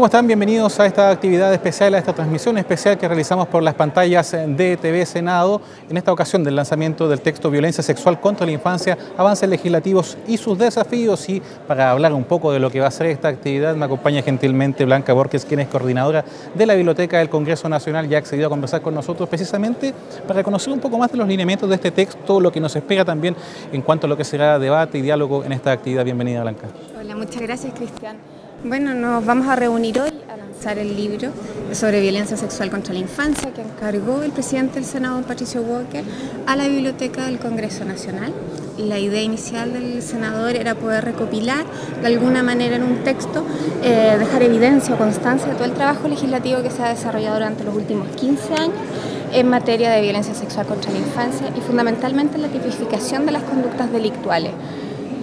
¿Cómo están? Bienvenidos a esta actividad especial, a esta transmisión especial que realizamos por las pantallas de TV Senado, en esta ocasión del lanzamiento del texto Violencia Sexual contra la Infancia, avances legislativos y sus desafíos. Y para hablar un poco de lo que va a ser esta actividad, me acompaña gentilmente Blanca Borges, quien es coordinadora de la Biblioteca del Congreso Nacional y ha accedido a conversar con nosotros precisamente para conocer un poco más de los lineamientos de este texto, lo que nos espera también en cuanto a lo que será debate y diálogo en esta actividad. Bienvenida, Blanca. Hola, muchas gracias, Cristian. Bueno, nos vamos a reunir hoy a lanzar el libro sobre violencia sexual contra la infancia que encargó el presidente del Senado, Patricio Walker, a la Biblioteca del Congreso Nacional. La idea inicial del senador era poder recopilar de alguna manera en un texto, eh, dejar evidencia o constancia de todo el trabajo legislativo que se ha desarrollado durante los últimos 15 años en materia de violencia sexual contra la infancia y fundamentalmente en la tipificación de las conductas delictuales.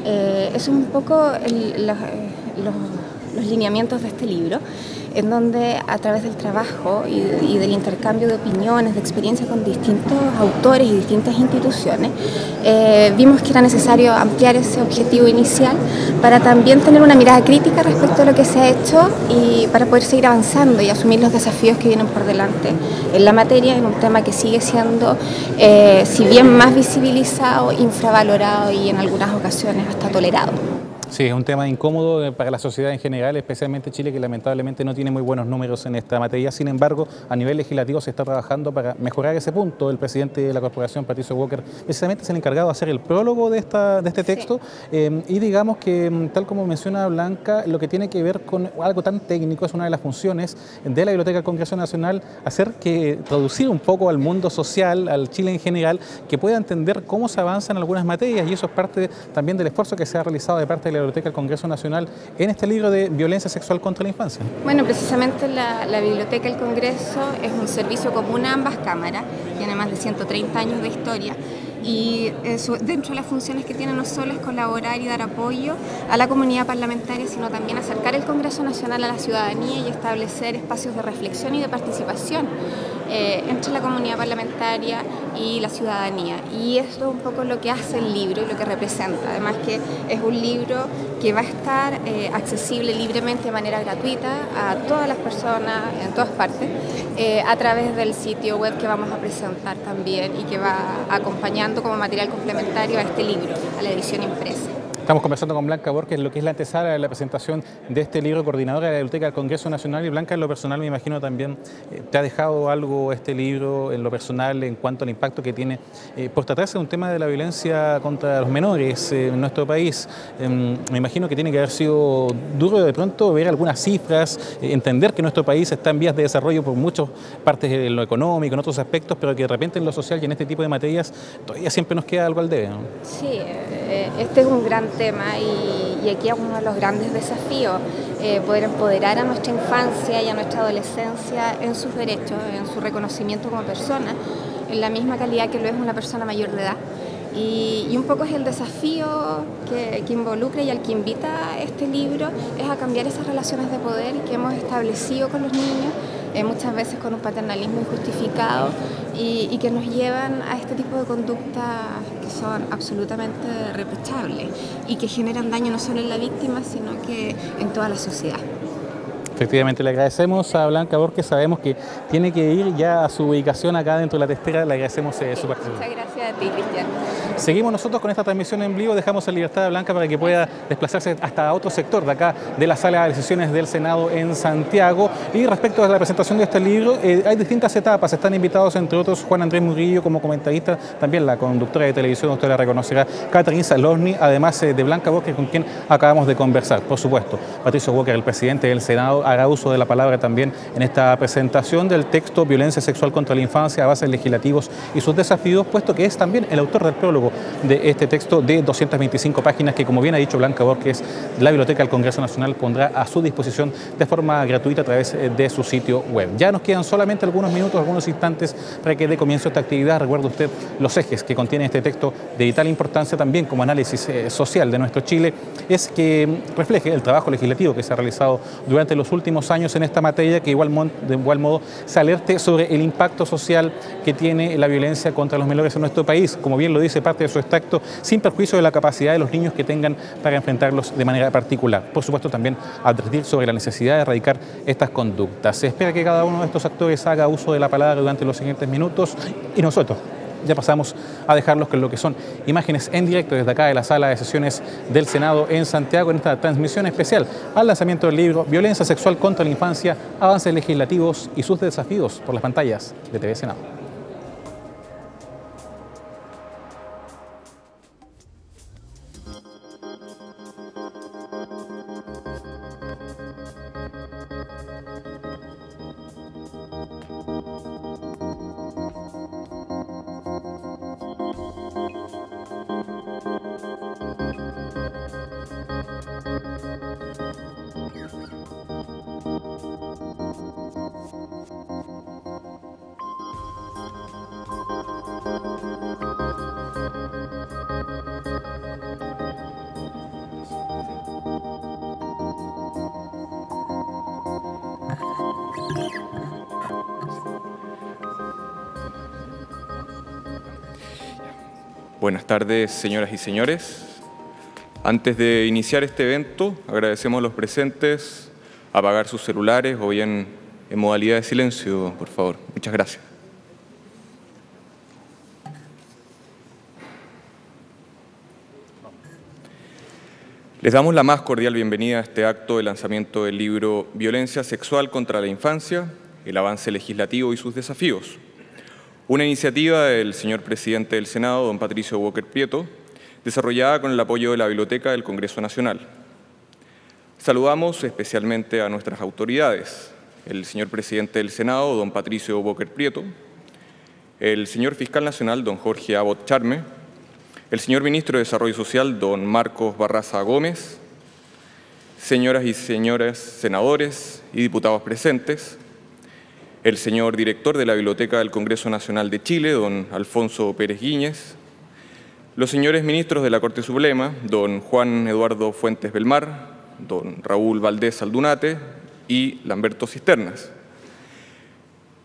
Eh, es un poco los los lineamientos de este libro, en donde a través del trabajo y, del intercambio de opiniones, de experiencia con distintos autores y distintas instituciones, eh, vimos que era necesario ampliar ese objetivo inicial para también tener una mirada crítica respecto a lo que se ha hecho y para poder seguir avanzando y asumir los desafíos que vienen por delante en la materia, en un tema que sigue siendo, eh, si bien más visibilizado, infravalorado y en algunas ocasiones hasta tolerado. Sí, es un tema incómodo eh, para la sociedad en general, especialmente Chile, que lamentablemente no tiene muy buenos números en esta materia. Sin embargo, a nivel legislativo se está trabajando para mejorar ese punto. El presidente de la corporación, Patricio Walker, precisamente es el encargado de hacer el prólogo de, esta, de este texto. Eh, y digamos que, mm, tal como menciona Blanca, lo que tiene que ver con algo tan técnico es una de las funciones de la Biblioteca del Congreso Nacional, hacer que traducir un poco al mundo social, al Chile en general, que pueda entender cómo se avanza en algunas materias. Y eso es parte también del esfuerzo que se ha realizado de parte de la Biblioteca del Congreso Nacional en este libro de violencia sexual contra la infancia? Bueno, precisamente la, Biblioteca del Congreso es un servicio común a ambas cámaras, tiene más de 130 años de historia y dentro de las funciones que tiene no solo es colaborar y dar apoyo a la comunidad parlamentaria, sino también acercar el Congreso Nacional a la ciudadanía y establecer espacios de reflexión y de participación eh, entre la comunidad parlamentaria y la ciudadanía. Y esto es un poco lo que hace el libro y lo que representa. Además que es un libro que va a estar eh, accesible libremente de manera gratuita a todas las personas en todas partes eh, a través del sitio web que vamos a presentar también y que va acompañando como material complementario a este libro, a la edición impresa. Estamos conversando con Blanca Borges, lo que es la antesala de la presentación de este libro, coordinadora de la Biblioteca del Congreso Nacional. Y Blanca, en lo personal, me imagino también, eh, ¿te ha dejado algo este libro en lo personal en cuanto al impacto que tiene eh, por tratarse de un tema de la violencia contra los menores eh, en nuestro país? Em, me imagino que tiene que haber sido duro de pronto ver algunas cifras, entender que nuestro país está en vías de desarrollo por muchas partes de lo económico, en otros aspectos, pero que de repente en lo social y en este tipo de materias todavía siempre nos queda algo al debe. Sí, este es un gran tema y, aquí es uno de los grandes desafíos, eh, poder empoderar a nuestra infancia y a nuestra adolescencia en sus derechos, en su reconocimiento como persona, en la misma calidad que lo es una persona mayor de edad. Y, un poco es el desafío que, involucra y al que invita este libro, es a cambiar esas relaciones de poder que hemos establecido con los niños, eh, muchas veces con un paternalismo injustificado y, y, que nos llevan a este tipo de conductas que son absolutamente reprochables y que generan daño no solo en la víctima, sino que en toda la sociedad. Efectivamente, le agradecemos a Blanca porque sabemos que tiene que ir ya a su ubicación acá dentro de la testera. Le agradecemos eh, su participación. Muchas gracias a ti, Cristian. Seguimos nosotros con esta transmisión en vivo. Dejamos en libertad a Blanca para que pueda desplazarse hasta otro sector de acá, de la sala de sesiones del Senado en Santiago. Y respecto a la presentación de este libro, eh, hay distintas etapas. Están invitados, entre otros, Juan Andrés Murillo como comentarista, también la conductora de televisión, usted la reconocerá, Catherine Salorni, además eh, de Blanca Bosque, con quien acabamos de conversar. Por supuesto, Patricio Walker, el presidente del Senado, hará uso de la palabra también en esta presentación del texto Violencia Sexual contra la Infancia a bases legislativos y sus desafíos, puesto que es también el autor del prólogo de este texto de 225 páginas que, como bien ha dicho Blanca Borges, la Biblioteca del Congreso Nacional pondrá a su disposición de forma gratuita a través eh, de su sitio web. Ya nos quedan solamente algunos minutos, algunos instantes para que dé comienzo esta actividad. Recuerde usted los ejes que contiene este texto de vital importancia también como análisis eh, social de nuestro Chile, es que refleje el trabajo legislativo que se ha realizado durante los últimos últimos años en esta materia, que igual, de igual modo se alerte sobre el impacto social que tiene la violencia contra los menores en nuestro país, como bien lo dice parte de su extracto, sin perjuicio de la capacidad de los niños que tengan para enfrentarlos de manera particular. Por supuesto, también advertir sobre la necesidad de erradicar estas conductas. Se espera que cada uno de estos actores haga uso de la palabra durante los siguientes minutos y nosotros ya pasamos a dejarlos con lo que son imágenes en directo desde acá de la sala de sesiones del Senado en Santiago en esta transmisión especial al lanzamiento del libro Violencia sexual contra la infancia, avances legislativos y sus desafíos por las pantallas de TV Senado. Tardes, señoras y señores. Antes de iniciar este evento, agradecemos a los presentes apagar sus celulares o bien en modalidad de silencio, por favor. Muchas gracias. Les damos la más cordial bienvenida a este acto de lanzamiento del libro Violencia sexual contra la infancia, el avance legislativo y sus desafíos, una iniciativa del señor presidente del Senado, don Patricio Walker Prieto, desarrollada con el apoyo de la Biblioteca del Congreso Nacional. Saludamos especialmente a nuestras autoridades, el señor presidente del Senado, don Patricio Walker Prieto, el señor fiscal nacional, don Jorge Abot Charme, el señor ministro de Desarrollo Social, don Marcos Barraza Gómez, señoras y señores senadores y diputados presentes, el señor director de la Biblioteca del Congreso Nacional de Chile, don Alfonso Pérez Guíñez, los señores ministros de la Corte Suprema, don Juan Eduardo Fuentes Belmar, don Raúl Valdés Aldunate y Lamberto Cisternas,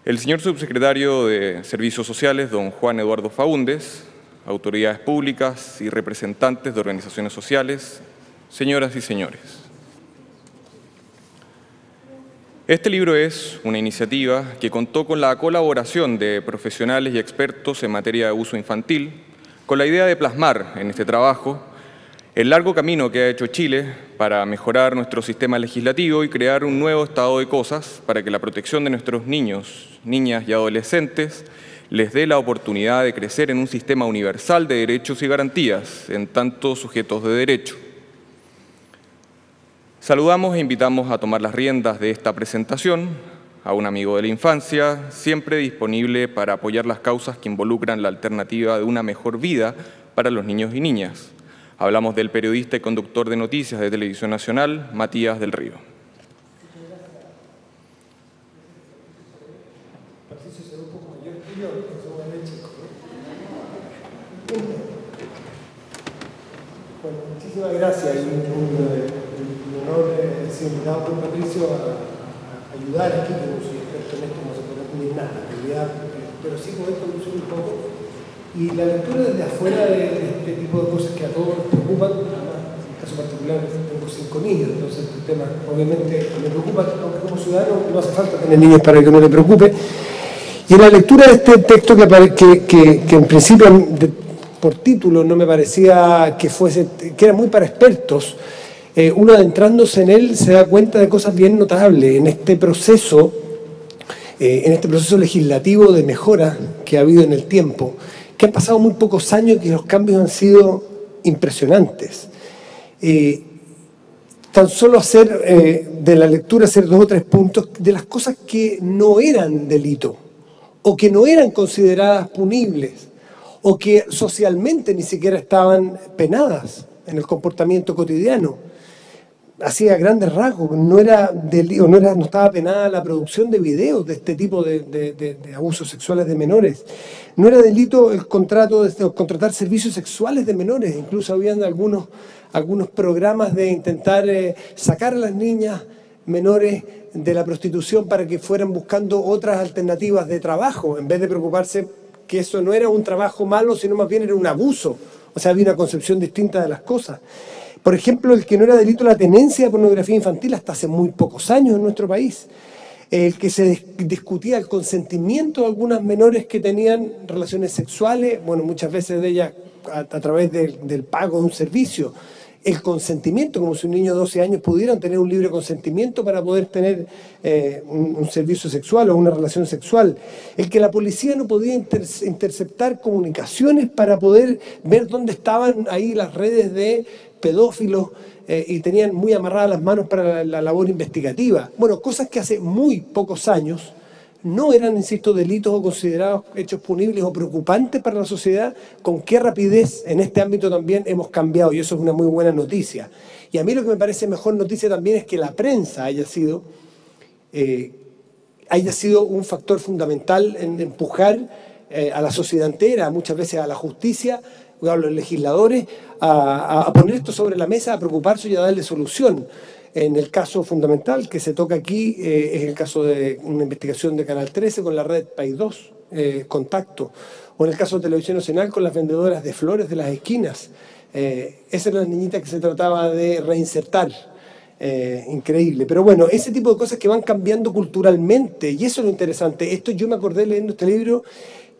el señor subsecretario de Servicios Sociales, don Juan Eduardo Faúndes, autoridades públicas y representantes de organizaciones sociales, señoras y señores. Este libro es una iniciativa que contó con la colaboración de profesionales y expertos en materia de uso infantil, con la idea de plasmar en este trabajo el largo camino que ha hecho Chile para mejorar nuestro sistema legislativo y crear un nuevo estado de cosas para que la protección de nuestros niños, niñas y adolescentes les dé la oportunidad de crecer en un sistema universal de derechos y garantías, en tanto sujetos de derecho. Saludamos e invitamos a tomar las riendas de esta presentación a un amigo de la infancia, siempre disponible para apoyar las causas que involucran la alternativa de una mejor vida para los niños y niñas. Hablamos del periodista y conductor de noticias de Televisión Nacional, Matías del Río. Bueno, muchísimas gracias de ser invitado por Patricio a, ayudar aquí, que no soy experto en esto, no se puede pedir nada, realidad, pero sí con esto un poco. Y la lectura desde afuera de, este tipo de cosas que a todos nos preocupan, además, en el caso particular tengo cinco niños, entonces el tema obviamente me preocupa, aunque como ciudadano no hace falta tener niños para que no le preocupe. Y en la lectura de este texto que, que, que, en principio por título no me parecía que fuese, que era muy para expertos, eh, uno adentrándose en él se da cuenta de cosas bien notables en este proceso, eh, en este proceso legislativo de mejora que ha habido en el tiempo, que han pasado muy pocos años y que los cambios han sido impresionantes. Eh, tan solo hacer de la lectura, hacer dos o tres puntos de las cosas que no eran delito o que no eran consideradas punibles o que socialmente ni siquiera estaban penadas en el comportamiento cotidiano hacía grandes rasgos, no era delito, no, era, no estaba penada la producción de videos de este tipo de, abusos sexuales de menores. No era delito el contrato de contratar servicios sexuales de menores, incluso habían algunos, algunos programas de intentar eh, sacar a las niñas menores de la prostitución para que fueran buscando otras alternativas de trabajo, en vez de preocuparse que eso no era un trabajo malo, sino más bien era un abuso. O sea, había una concepción distinta de las cosas. Por ejemplo, el que no era delito la tenencia de pornografía infantil hasta hace muy pocos años en nuestro país. El que se discutía el consentimiento de algunas menores que tenían relaciones sexuales, bueno, muchas veces de ellas a, través del pago de un servicio el consentimiento, como si un niño de 12 años pudiera tener un libre consentimiento para poder tener eh, un, servicio sexual o una relación sexual, el que la policía no podía interceptar comunicaciones para poder ver dónde estaban ahí las redes de pedófilos eh, y tenían muy amarradas las manos para la labor investigativa. Bueno, cosas que hace muy pocos años no eran, insisto, delitos o considerados hechos punibles o preocupantes para la sociedad, con qué rapidez en este ámbito también hemos cambiado y eso es una muy buena noticia. Y a mí lo que me parece mejor noticia también es que la prensa haya sido, eh, haya sido un factor fundamental en empujar eh, a la sociedad entera, muchas veces a la justicia, a los legisladores, a, a poner esto sobre la mesa, a preocuparse y a darle solución. En el caso fundamental que se toca aquí eh, es el caso de una investigación de Canal 13 con la red País 2, eh, Contacto, o en el caso de Televisión Nacional con las vendedoras de flores de las esquinas. Eh, esa era la niñita que se trataba de reinsertar. increíble. Pero bueno, ese tipo de cosas que van cambiando culturalmente, y eso es lo interesante. Esto yo me acordé leyendo este libro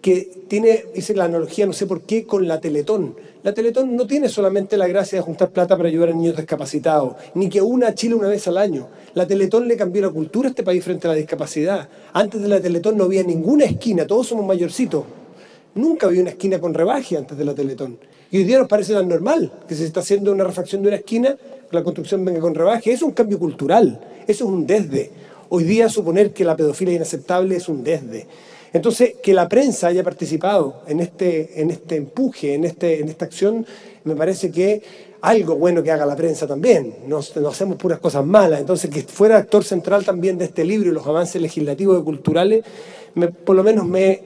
que tiene, dice la analogía, no sé por qué, con la Teletón. La Teletón no tiene solamente la gracia de juntar plata para ayudar a niños discapacitados, ni que una a Chile una vez al año. La Teletón le cambió la cultura a este país frente a la discapacidad. Antes de la Teletón no había ninguna esquina, todos somos mayorcitos. Nunca había una esquina con rebaje antes de la Teletón. Y hoy día nos parece tan normal que se está haciendo una refacción de una esquina, la construcción venga con rebaje. Eso es un cambio cultural, eso es un desde. Hoy día suponer que la pedofilia es inaceptable es un desde. Entonces, que la prensa haya participado en este, en este empuje, en, este, en esta acción, me parece que algo bueno que haga la prensa también. No, hacemos puras cosas malas. Entonces, que fuera actor central también de este libro y los avances legislativos y culturales, por lo menos me,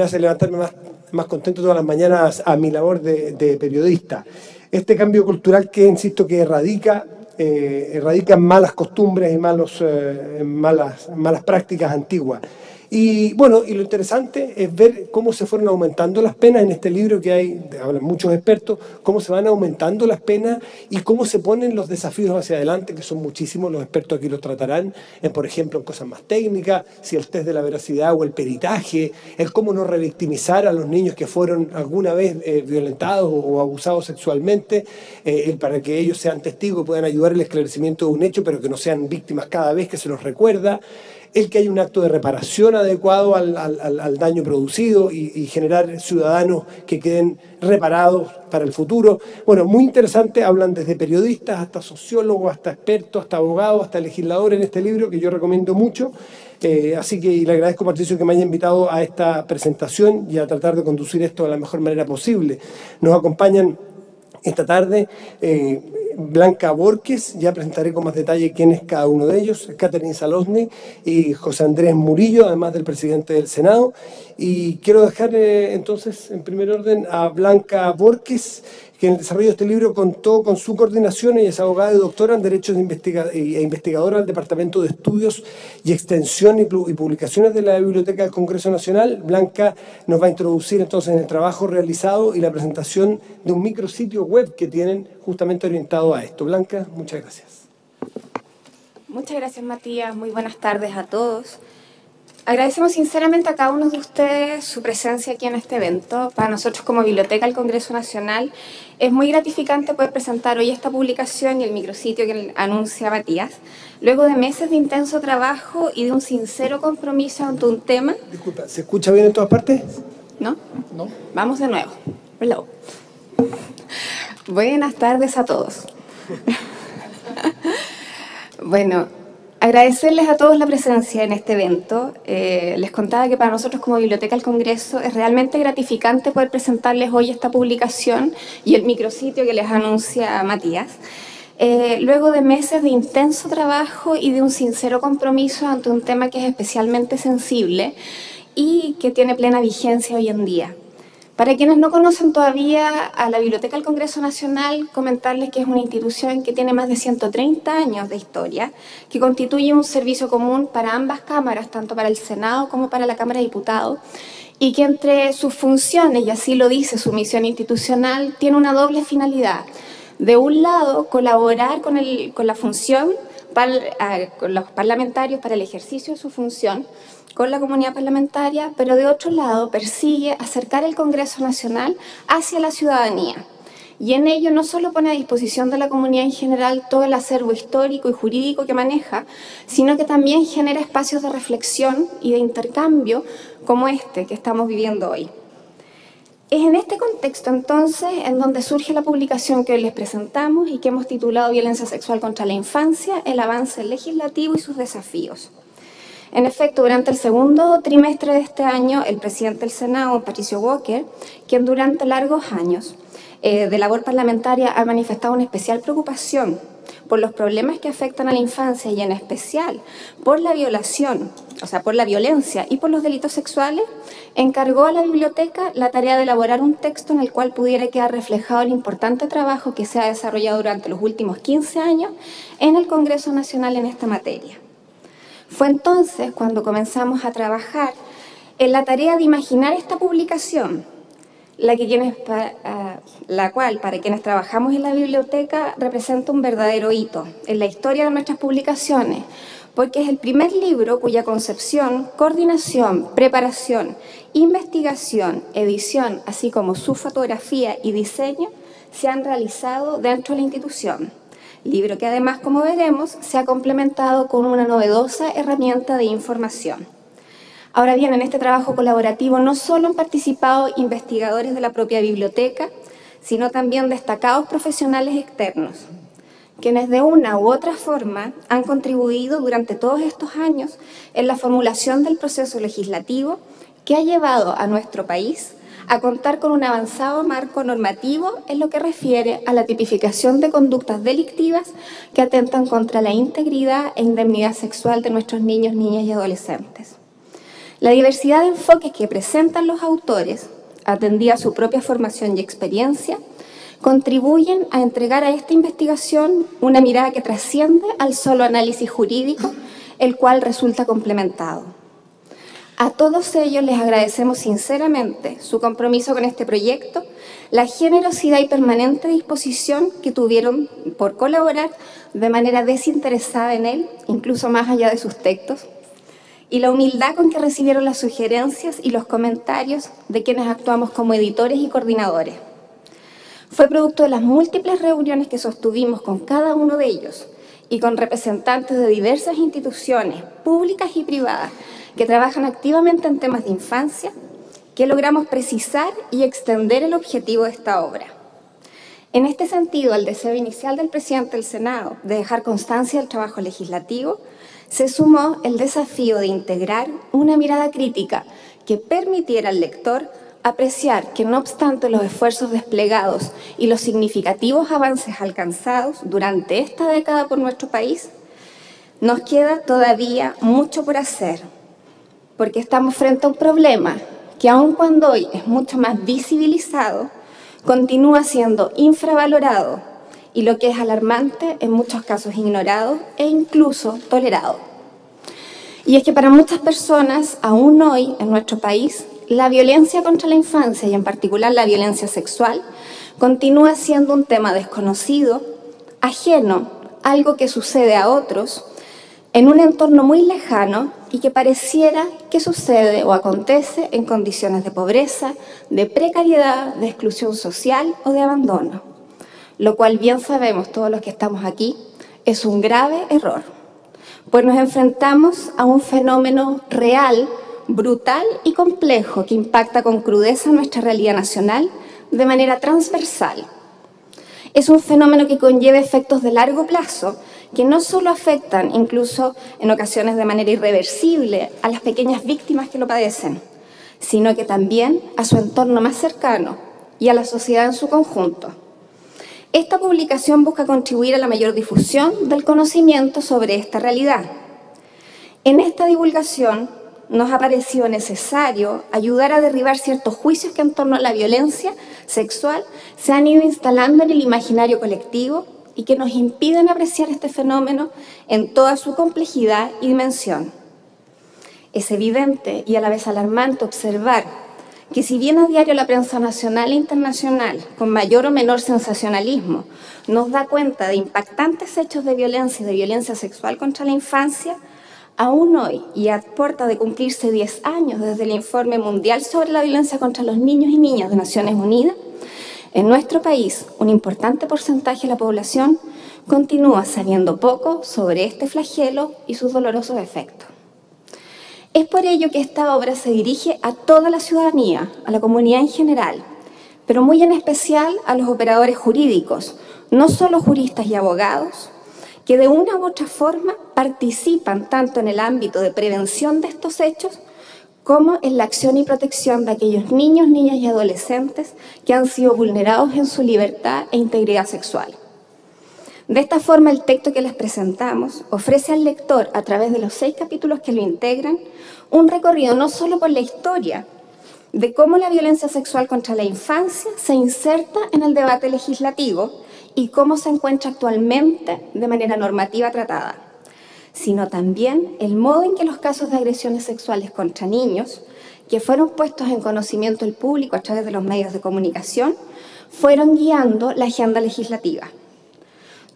hace levantarme más, más contento todas las mañanas a mi labor de, periodista. Este cambio cultural que, insisto, que erradica eh, malas costumbres y malos, eh, malas, malas prácticas antiguas. Y bueno, y lo interesante es ver cómo se fueron aumentando las penas. En este libro que hay, hablan muchos expertos, cómo se van aumentando las penas y cómo se ponen los desafíos hacia adelante, que son muchísimos, los expertos aquí los tratarán, en, por ejemplo, en cosas más técnicas, si el test de la veracidad o el peritaje, el cómo no revictimizar a los niños que fueron alguna vez eh, violentados o abusados sexualmente, eh, para que ellos sean testigos puedan ayudar al esclarecimiento de un hecho, pero que no sean víctimas cada vez que se los recuerda el que haya un acto de reparación adecuado al, daño producido y, generar ciudadanos que queden reparados para el futuro. Bueno, muy interesante, hablan desde periodistas hasta sociólogos, hasta expertos, hasta abogados, hasta legisladores en este libro que yo recomiendo mucho. Eh, así que le agradezco, Patricio, que me haya invitado a esta presentación y a tratar de conducir esto de la mejor manera posible. Nos acompañan esta tarde eh, Blanca Borges, ya presentaré con más detalle quién es cada uno de ellos, Catherine Salosny y José Andrés Murillo, además del presidente del Senado. Y quiero dejar eh, entonces en primer orden a Blanca Borges, que en el desarrollo de este libro contó con su coordinación, y es abogada y doctora en Derechos e investigadora del Departamento de Estudios y Extensión y Publicaciones de la Biblioteca del Congreso Nacional. Blanca nos va a introducir entonces en el trabajo realizado y la presentación de un micrositio web que tienen justamente orientado a esto. Blanca, muchas gracias. Muchas gracias Matías, muy buenas tardes a todos. Agradecemos sinceramente a cada uno de ustedes su presencia aquí en este evento. Para nosotros como Biblioteca del Congreso Nacional es muy gratificante poder presentar hoy esta publicación y el micrositio que anuncia Matías, luego de meses de intenso trabajo y de un sincero compromiso ante un tema. Disculpa, ¿se escucha bien en todas partes? ¿No? No. Vamos de nuevo. Hello. Buenas tardes a todos. bueno, Agradecerles a todos la presencia en este evento. Eh, les contaba que para nosotros como Biblioteca del Congreso es realmente gratificante poder presentarles hoy esta publicación y el micrositio que les anuncia Matías. Eh, luego de meses de intenso trabajo y de un sincero compromiso ante un tema que es especialmente sensible y que tiene plena vigencia hoy en día. Para quienes no conocen todavía a la Biblioteca del Congreso Nacional, comentarles que es una institución que tiene más de 130 años de historia, que constituye un servicio común para ambas cámaras, tanto para el Senado como para la Cámara de Diputados, y que entre sus funciones, y así lo dice su misión institucional, tiene una doble finalidad. De un lado, colaborar con, con la función, con los parlamentarios para el ejercicio de su función, con la comunidad parlamentaria, pero de otro lado persigue acercar el Congreso Nacional hacia la ciudadanía. Y en ello no solo pone a disposición de la comunidad en general todo el acervo histórico y jurídico que maneja, sino que también genera espacios de reflexión y de intercambio como este que estamos viviendo hoy. Es en este contexto entonces en donde surge la publicación que hoy les presentamos y que hemos titulado Violencia sexual contra la infancia, el avance legislativo y sus desafíos. En efecto, durante el segundo trimestre de este año, el presidente del Senado, Patricio Walker, quien durante largos años eh, de labor parlamentaria ha manifestado una especial preocupación por los problemas que afectan a la infancia y en especial por la violación, o sea, por la violencia y por los delitos sexuales, encargó a la biblioteca la tarea de elaborar un texto en el cual pudiera quedar reflejado el importante trabajo que se ha desarrollado durante los últimos 15 años en el Congreso Nacional en esta materia. Fue entonces cuando comenzamos a trabajar en la tarea de imaginar esta publicación, la, que ah, la cual para quienes trabajamos en la biblioteca representa un verdadero hito en la historia de nuestras publicaciones, porque es el primer libro cuya concepción, coordinación, preparación, investigación, edición, así como su fotografía y diseño se han realizado dentro de la institución libro que además, como veremos, se ha complementado con una novedosa herramienta de información. Ahora bien, en este trabajo colaborativo no solo han participado investigadores de la propia biblioteca, sino también destacados profesionales externos, quienes de una u otra forma han contribuido durante todos estos años en la formulación del proceso legislativo que ha llevado a nuestro país a contar con un avanzado marco normativo en lo que refiere a la tipificación de conductas delictivas que atentan contra la integridad e indemnidad sexual de nuestros niños, niñas y adolescentes. La diversidad de enfoques que presentan los autores, atendida a su propia formación y experiencia, contribuyen a entregar a esta investigación una mirada que trasciende al solo análisis jurídico, el cual resulta complementado. A todos ellos les agradecemos sinceramente su compromiso con este proyecto, la generosidad y permanente disposición que tuvieron por colaborar de manera desinteresada en él, incluso más allá de sus textos, y la humildad con que recibieron las sugerencias y los comentarios de quienes actuamos como editores y coordinadores. Fue producto de las múltiples reuniones que sostuvimos con cada uno de ellos y con representantes de diversas instituciones públicas y privadas que trabajan activamente en temas de infancia, que logramos precisar y extender el objetivo de esta obra. En este sentido, al deseo inicial del presidente del Senado de dejar constancia del trabajo legislativo, se sumó el desafío de integrar una mirada crítica que permitiera al lector apreciar que no obstante los esfuerzos desplegados y los significativos avances alcanzados durante esta década por nuestro país, nos queda todavía mucho por hacer porque estamos frente a un problema que aun cuando hoy es mucho más visibilizado, continúa siendo infravalorado y lo que es alarmante, en muchos casos ignorado e incluso tolerado. Y es que para muchas personas, aún hoy en nuestro país, la violencia contra la infancia y en particular la violencia sexual continúa siendo un tema desconocido, ajeno, algo que sucede a otros, en un entorno muy lejano y que pareciera que sucede o acontece en condiciones de pobreza, de precariedad, de exclusión social o de abandono, lo cual bien sabemos todos los que estamos aquí es un grave error, pues nos enfrentamos a un fenómeno real, brutal y complejo que impacta con crudeza nuestra realidad nacional de manera transversal. Es un fenómeno que conlleva efectos de largo plazo que no solo afectan, incluso en ocasiones de manera irreversible, a las pequeñas víctimas que lo padecen, sino que también a su entorno más cercano y a la sociedad en su conjunto. Esta publicación busca contribuir a la mayor difusión del conocimiento sobre esta realidad. En esta divulgación nos ha parecido necesario ayudar a derribar ciertos juicios que en torno a la violencia sexual se han ido instalando en el imaginario colectivo y que nos impiden apreciar este fenómeno en toda su complejidad y dimensión. Es evidente y a la vez alarmante observar que si bien a diario la prensa nacional e internacional, con mayor o menor sensacionalismo, nos da cuenta de impactantes hechos de violencia y de violencia sexual contra la infancia, aún hoy, y a puerta de cumplirse 10 años desde el Informe Mundial sobre la Violencia contra los Niños y Niñas de Naciones Unidas, en nuestro país un importante porcentaje de la población continúa sabiendo poco sobre este flagelo y sus dolorosos efectos. Es por ello que esta obra se dirige a toda la ciudadanía, a la comunidad en general, pero muy en especial a los operadores jurídicos, no solo juristas y abogados, que de una u otra forma participan tanto en el ámbito de prevención de estos hechos como en la acción y protección de aquellos niños, niñas y adolescentes que han sido vulnerados en su libertad e integridad sexual. De esta forma, el texto que les presentamos ofrece al lector, a través de los seis capítulos que lo integran, un recorrido no solo por la historia de cómo la violencia sexual contra la infancia se inserta en el debate legislativo y cómo se encuentra actualmente de manera normativa tratada, sino también el modo en que los casos de agresiones sexuales contra niños, que fueron puestos en conocimiento del público a través de los medios de comunicación, fueron guiando la agenda legislativa.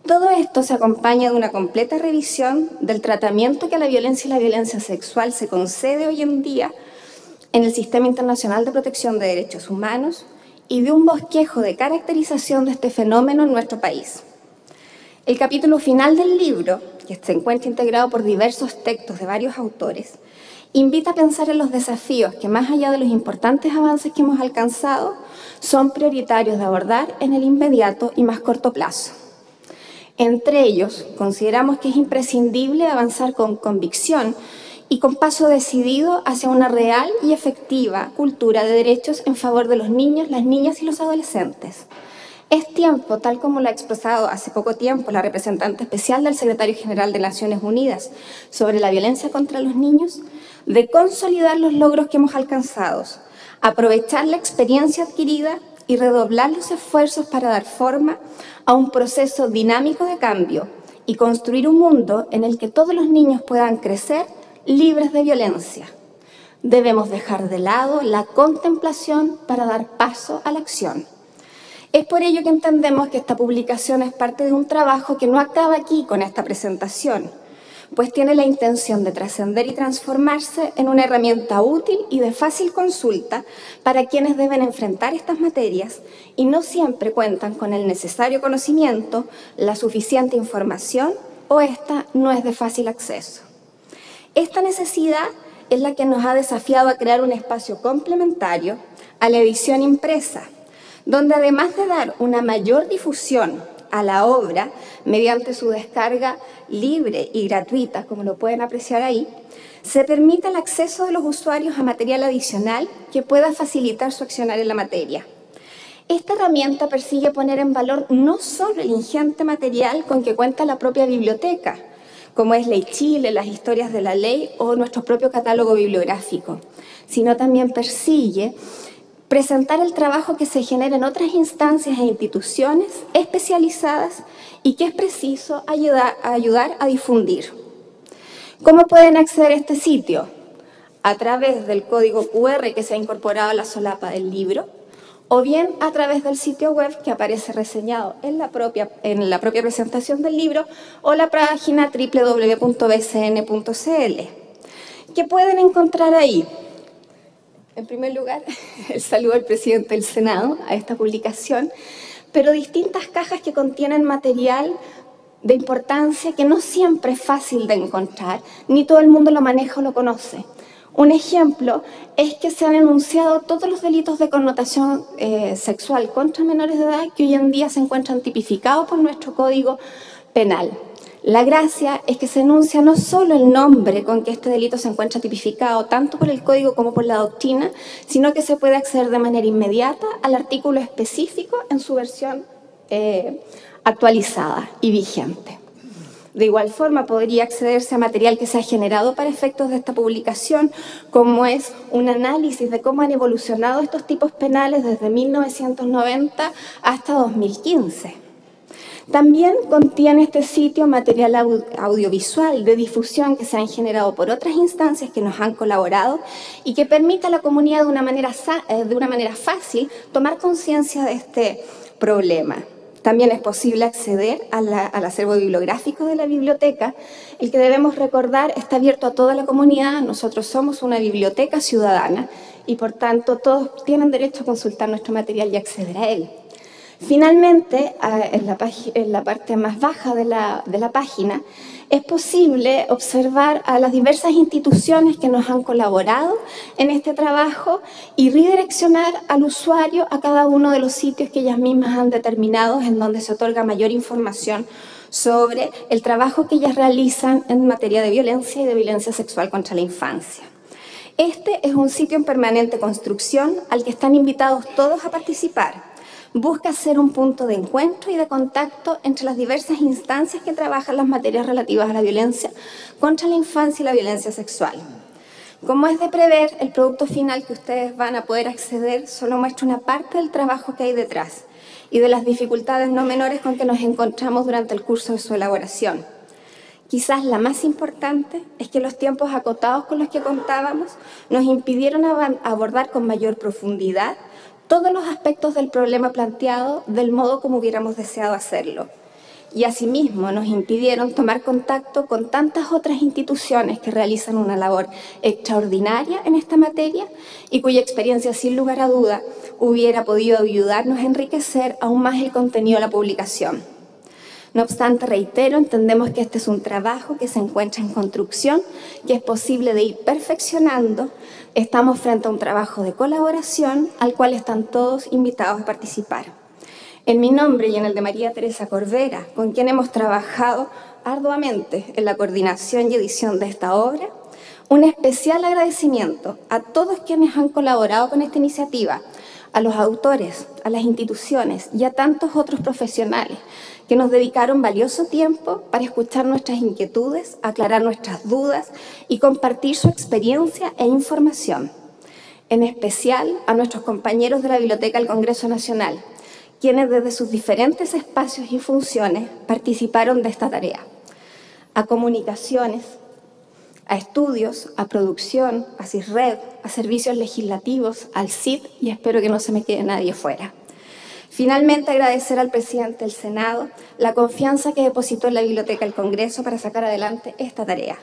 Todo esto se acompaña de una completa revisión del tratamiento que a la violencia y la violencia sexual se concede hoy en día en el Sistema Internacional de Protección de Derechos Humanos y de un bosquejo de caracterización de este fenómeno en nuestro país. El capítulo final del libro, que se encuentra integrado por diversos textos de varios autores, invita a pensar en los desafíos que, más allá de los importantes avances que hemos alcanzado, son prioritarios de abordar en el inmediato y más corto plazo. Entre ellos, consideramos que es imprescindible avanzar con convicción y con paso decidido hacia una real y efectiva cultura de derechos en favor de los niños, las niñas y los adolescentes. Es tiempo, tal como lo ha expresado hace poco tiempo la representante especial del secretario general de Naciones Unidas sobre la violencia contra los niños, de consolidar los logros que hemos alcanzado, aprovechar la experiencia adquirida y redoblar los esfuerzos para dar forma a un proceso dinámico de cambio y construir un mundo en el que todos los niños puedan crecer libres de violencia. Debemos dejar de lado la contemplación para dar paso a la acción. Es por ello que entendemos que esta publicación es parte de un trabajo que no acaba aquí con esta presentación, pues tiene la intención de trascender y transformarse en una herramienta útil y de fácil consulta para quienes deben enfrentar estas materias y no siempre cuentan con el necesario conocimiento, la suficiente información o esta no es de fácil acceso. Esta necesidad es la que nos ha desafiado a crear un espacio complementario a la edición impresa, donde además de dar una mayor difusión a la obra mediante su descarga libre y gratuita, como lo pueden apreciar ahí, se permite el acceso de los usuarios a material adicional que pueda facilitar su accionar en la materia. Esta herramienta persigue poner en valor no solo el ingente material con que cuenta la propia biblioteca, como es Ley Chile, las historias de la ley o nuestro propio catálogo bibliográfico, sino también persigue presentar el trabajo que se genera en otras instancias e instituciones especializadas y que es preciso ayudar, a difundir. ¿Cómo pueden acceder a este sitio? A través del código QR que se ha incorporado a la solapa del libro, o bien a través del sitio web que aparece reseñado en la propia, en la propia presentación del libro o la página www.bcn.cl. ¿Qué pueden encontrar ahí? En primer lugar, el saludo al presidente del Senado a esta publicación, pero distintas cajas que contienen material de importancia que no siempre es fácil de encontrar, ni todo el mundo lo maneja o lo conoce. Un ejemplo es que se han enunciado todos los delitos de connotación eh, sexual contra menores de edad que hoy en día se encuentran tipificados por nuestro Código Penal. La gracia es que se enuncia no solo el nombre con que este delito se encuentra tipificado, tanto por el código como por la doctrina, sino que se puede acceder de manera inmediata al artículo específico en su versión eh, actualizada y vigente. De igual forma, podría accederse a material que se ha generado para efectos de esta publicación, como es un análisis de cómo han evolucionado estos tipos penales desde 1990 hasta 2015. También contiene este sitio material audiovisual de difusión que se han generado por otras instancias que nos han colaborado y que permite a la comunidad de una manera, eh, de una manera fácil tomar conciencia de este problema. También es posible acceder al acervo bibliográfico de la biblioteca, el que debemos recordar está abierto a toda la comunidad, nosotros somos una biblioteca ciudadana y por tanto todos tienen derecho a consultar nuestro material y acceder a él. Finalmente, en la, parte más baja de la, página, es posible observar a las diversas instituciones que nos han colaborado en este trabajo y redireccionar al usuario a cada uno de los sitios que ellas mismas han determinado en donde se otorga mayor información sobre el trabajo que ellas realizan en materia de violencia y de violencia sexual contra la infancia. Este es un sitio en permanente construcción al que están invitados todos a participar busca ser un punto de encuentro y de contacto entre las diversas instancias que trabajan las materias relativas a la violencia contra la infancia y la violencia sexual. Como es de prever, el producto final que ustedes van a poder acceder solo muestra una parte del trabajo que hay detrás y de las dificultades no menores con que nos encontramos durante el curso de su elaboración. Quizás la más importante es que los tiempos acotados con los que contábamos nos impidieron abordar con mayor profundidad todos los aspectos del problema planteado del modo como hubiéramos deseado hacerlo. Y asimismo nos impidieron tomar contacto con tantas otras instituciones que realizan una labor extraordinaria en esta materia y cuya experiencia sin lugar a duda hubiera podido ayudarnos a enriquecer aún más el contenido de la publicación. No obstante, reitero, entendemos que este es un trabajo que se encuentra en construcción, que es posible de ir perfeccionando. Estamos frente a un trabajo de colaboración al cual están todos invitados a participar. En mi nombre y en el de María Teresa Corvera, con quien hemos trabajado arduamente en la coordinación y edición de esta obra, un especial agradecimiento a todos quienes han colaborado con esta iniciativa, a los autores, a las instituciones y a tantos otros profesionales que nos dedicaron valioso tiempo para escuchar nuestras inquietudes, aclarar nuestras dudas y compartir su experiencia e información. En especial a nuestros compañeros de la Biblioteca del Congreso Nacional, quienes desde sus diferentes espacios y funciones participaron de esta tarea. A comunicaciones, a estudios, a producción, a CISRED, a servicios legislativos, al CID y espero que no se me quede nadie fuera. Finalmente, agradecer al presidente del Senado la confianza que depositó en la Biblioteca del Congreso para sacar adelante esta tarea,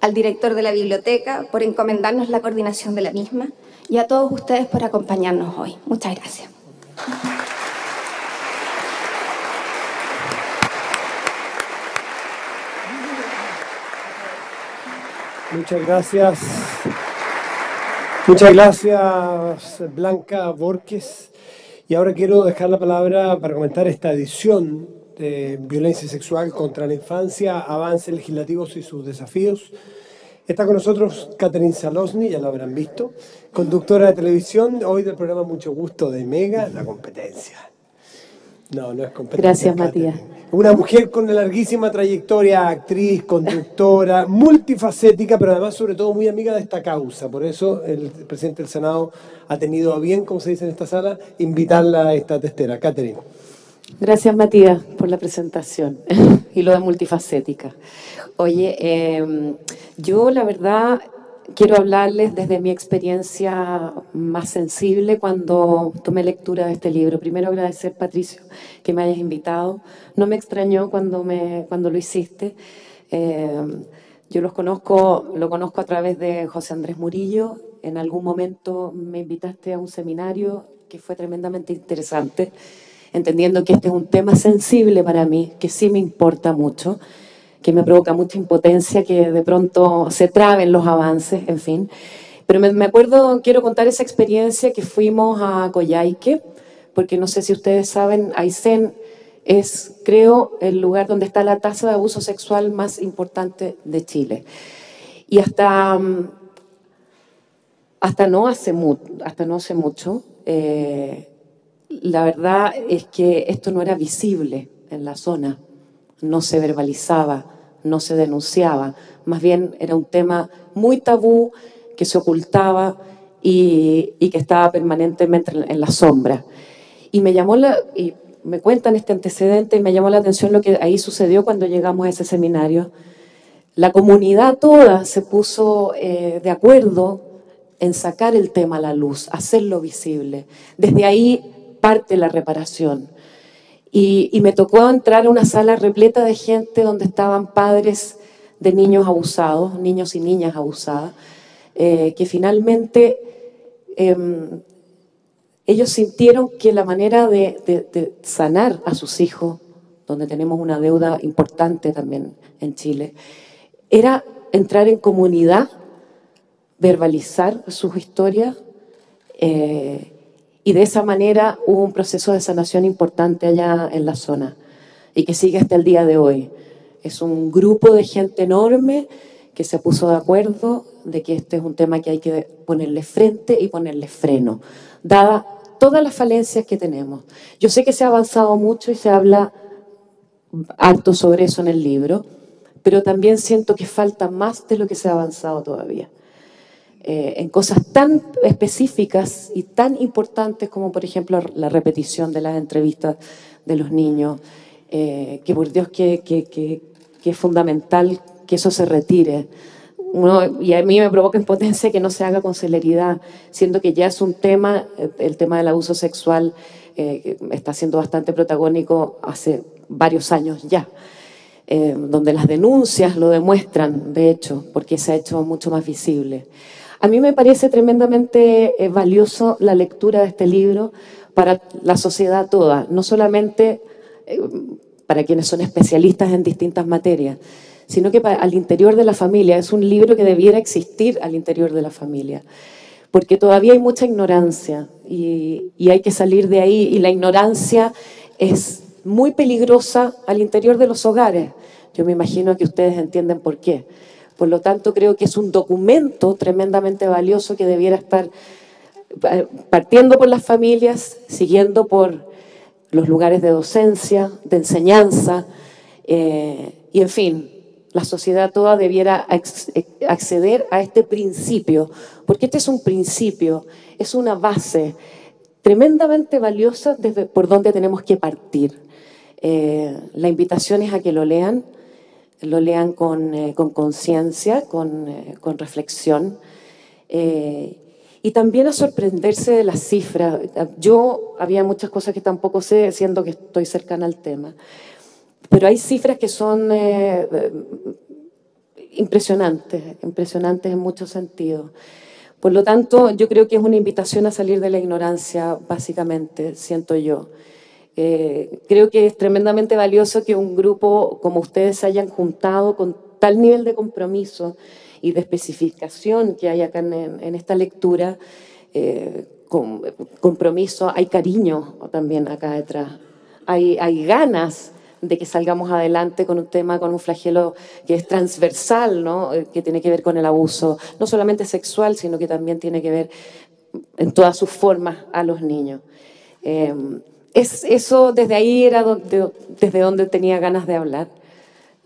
al director de la biblioteca por encomendarnos la coordinación de la misma y a todos ustedes por acompañarnos hoy. Muchas gracias. Muchas gracias. Muchas gracias, Blanca Borges. Y ahora quiero dejar la palabra para comentar esta edición de violencia sexual contra la infancia, avances legislativos y sus desafíos. Está con nosotros Catherine Salosny, ya lo habrán visto, conductora de televisión, hoy del programa Mucho Gusto de Mega, La Competencia. No, no es competencia. Gracias, Matías. Una mujer con una larguísima trayectoria, actriz, conductora, multifacética, pero además sobre todo muy amiga de esta causa. Por eso el presidente del Senado ha tenido a bien, como se dice en esta sala, invitarla a esta testera. Catherine. Gracias, Matías, por la presentación y lo de multifacética. Oye, em, yo la verdad quiero hablarles desde mi experiencia más sensible cuando tomé lectura de este libro. Primero agradecer, Patricio, que me hayas invitado. No me extrañó cuando, me, cuando lo hiciste. Eh, yo los conozco, lo conozco a través de José Andrés Murillo. En algún momento me invitaste a un seminario que fue tremendamente interesante, entendiendo que este es un tema sensible para mí, que sí me importa mucho que me provoca mucha impotencia, que de pronto se traben los avances, en fin. Pero me, acuerdo, quiero contar esa experiencia que fuimos a Coyhaique, porque no sé si ustedes saben, Aysén es, creo, el lugar donde está la tasa de abuso sexual más importante de Chile. Y hasta, mm, hasta, no, hace hasta no hace mucho, eh, la verdad es que esto no era visible en la zona, no se verbalizaba, no se denunciaba. Más bien era un tema muy tabú que se ocultaba y, que estaba permanentemente en la sombra. Y me llamó la, y me cuentan este antecedente y me llamó la atención lo que ahí sucedió cuando llegamos a ese seminario. La comunidad toda se puso eh, de acuerdo en sacar el tema a la luz, hacerlo visible. Desde ahí parte la reparación. Y, me tocó entrar a una sala repleta de gente donde estaban padres de niños abusados, niños y niñas abusadas, eh, que finalmente em, ellos sintieron que la manera de, sanar a sus hijos, donde tenemos una deuda importante también en Chile, era entrar en comunidad, verbalizar sus historias eh, y de esa manera hubo un proceso de sanación importante allá en la zona y que sigue hasta el día de hoy. Es un grupo de gente enorme que se puso de acuerdo de que este es un tema que hay que ponerle frente y ponerle freno, dada todas las falencias que tenemos. Yo sé que se ha avanzado mucho y se habla alto sobre eso en el libro, pero también siento que falta más de lo que se ha avanzado todavía. Eh, en cosas tan específicas y tan importantes como, por ejemplo, la repetición de las entrevistas de los niños, eh, que por Dios que, que, es fundamental que eso se retire. y a mí me provoca impotencia que no se haga con celeridad, siendo que ya es un tema, eh, el tema del abuso sexual está siendo bastante protagónico hace varios años ya. donde las denuncias lo demuestran, de hecho, porque se ha hecho mucho más visible. A mí me parece tremendamente eh, valioso la lectura de este libro para la sociedad toda, no solamente eh, para quienes son especialistas en distintas materias, sino que para, al interior de la familia. Es un libro que debiera existir al interior de la familia, porque todavía hay mucha ignorancia y, y hay que salir de ahí y la ignorancia es muy peligrosa al interior de los hogares. Yo me imagino que ustedes entienden por qué. Por lo tanto, creo que es un documento tremendamente valioso que debiera estar eh, partiendo por las familias, siguiendo por los lugares de docencia, de enseñanza, eh, y en fin, la sociedad toda debiera eh, acceder a este principio, porque este es un principio, es una base tremendamente valiosa desde por donde tenemos que partir. la invitación es a que lo lean, lo lean con eh, conciencia, con, eh, con, reflexión. Eh, y también a sorprenderse de las cifras. Yo había muchas cosas que tampoco sé, siendo que estoy cercana al tema. Pero hay cifras que son impresionantes, impresionantes en muchos sentidos. Por lo tanto, yo creo que es una invitación a salir de la ignorancia, básicamente, siento yo. Eh, creo que es tremendamente valioso que un grupo como ustedes se hayan juntado con tal nivel de compromiso y de especificación que hay acá en, esta lectura. Eh, con, compromiso, hay cariño también acá detrás. Hay, hay ganas de que salgamos adelante con un tema, con un flagelo que es transversal, ¿no? Eh, que tiene que ver con el abuso, no solamente sexual, sino que también tiene que ver en todas sus formas a los niños es, eso desde ahí era desde donde tenía ganas de hablar,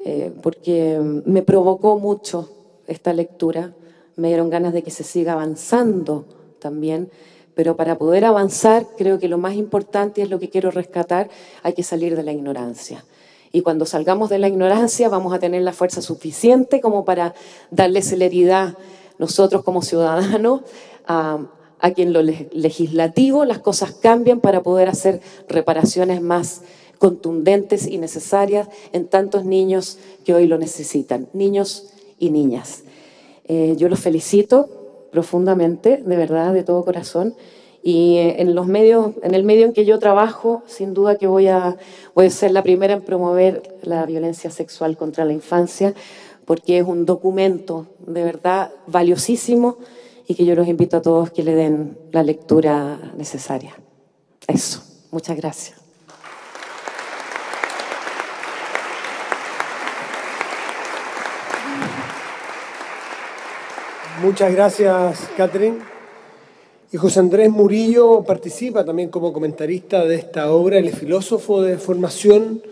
eh, porque me provocó mucho esta lectura, me dieron ganas de que se siga avanzando también, pero para poder avanzar creo que lo más importante es lo que quiero rescatar, hay que salir de la ignorancia. Y cuando salgamos de la ignorancia vamos a tener la fuerza suficiente como para darle celeridad nosotros como ciudadanos a, a quien lo legislativo las cosas cambian para poder hacer reparaciones más contundentes y necesarias en tantos niños que hoy lo necesitan, niños y niñas. Eh, yo los felicito profundamente, de verdad, de todo corazón. Y eh, en los medios, en el medio en que yo trabajo, sin duda que voy a, voy a ser la primera en promover la violencia sexual contra la infancia, porque es un documento de verdad valiosísimo y que yo los invito a todos que le den la lectura necesaria. Eso, muchas gracias. Muchas gracias, Catherine. Y José Andrés Murillo participa también como comentarista de esta obra, es filósofo de formación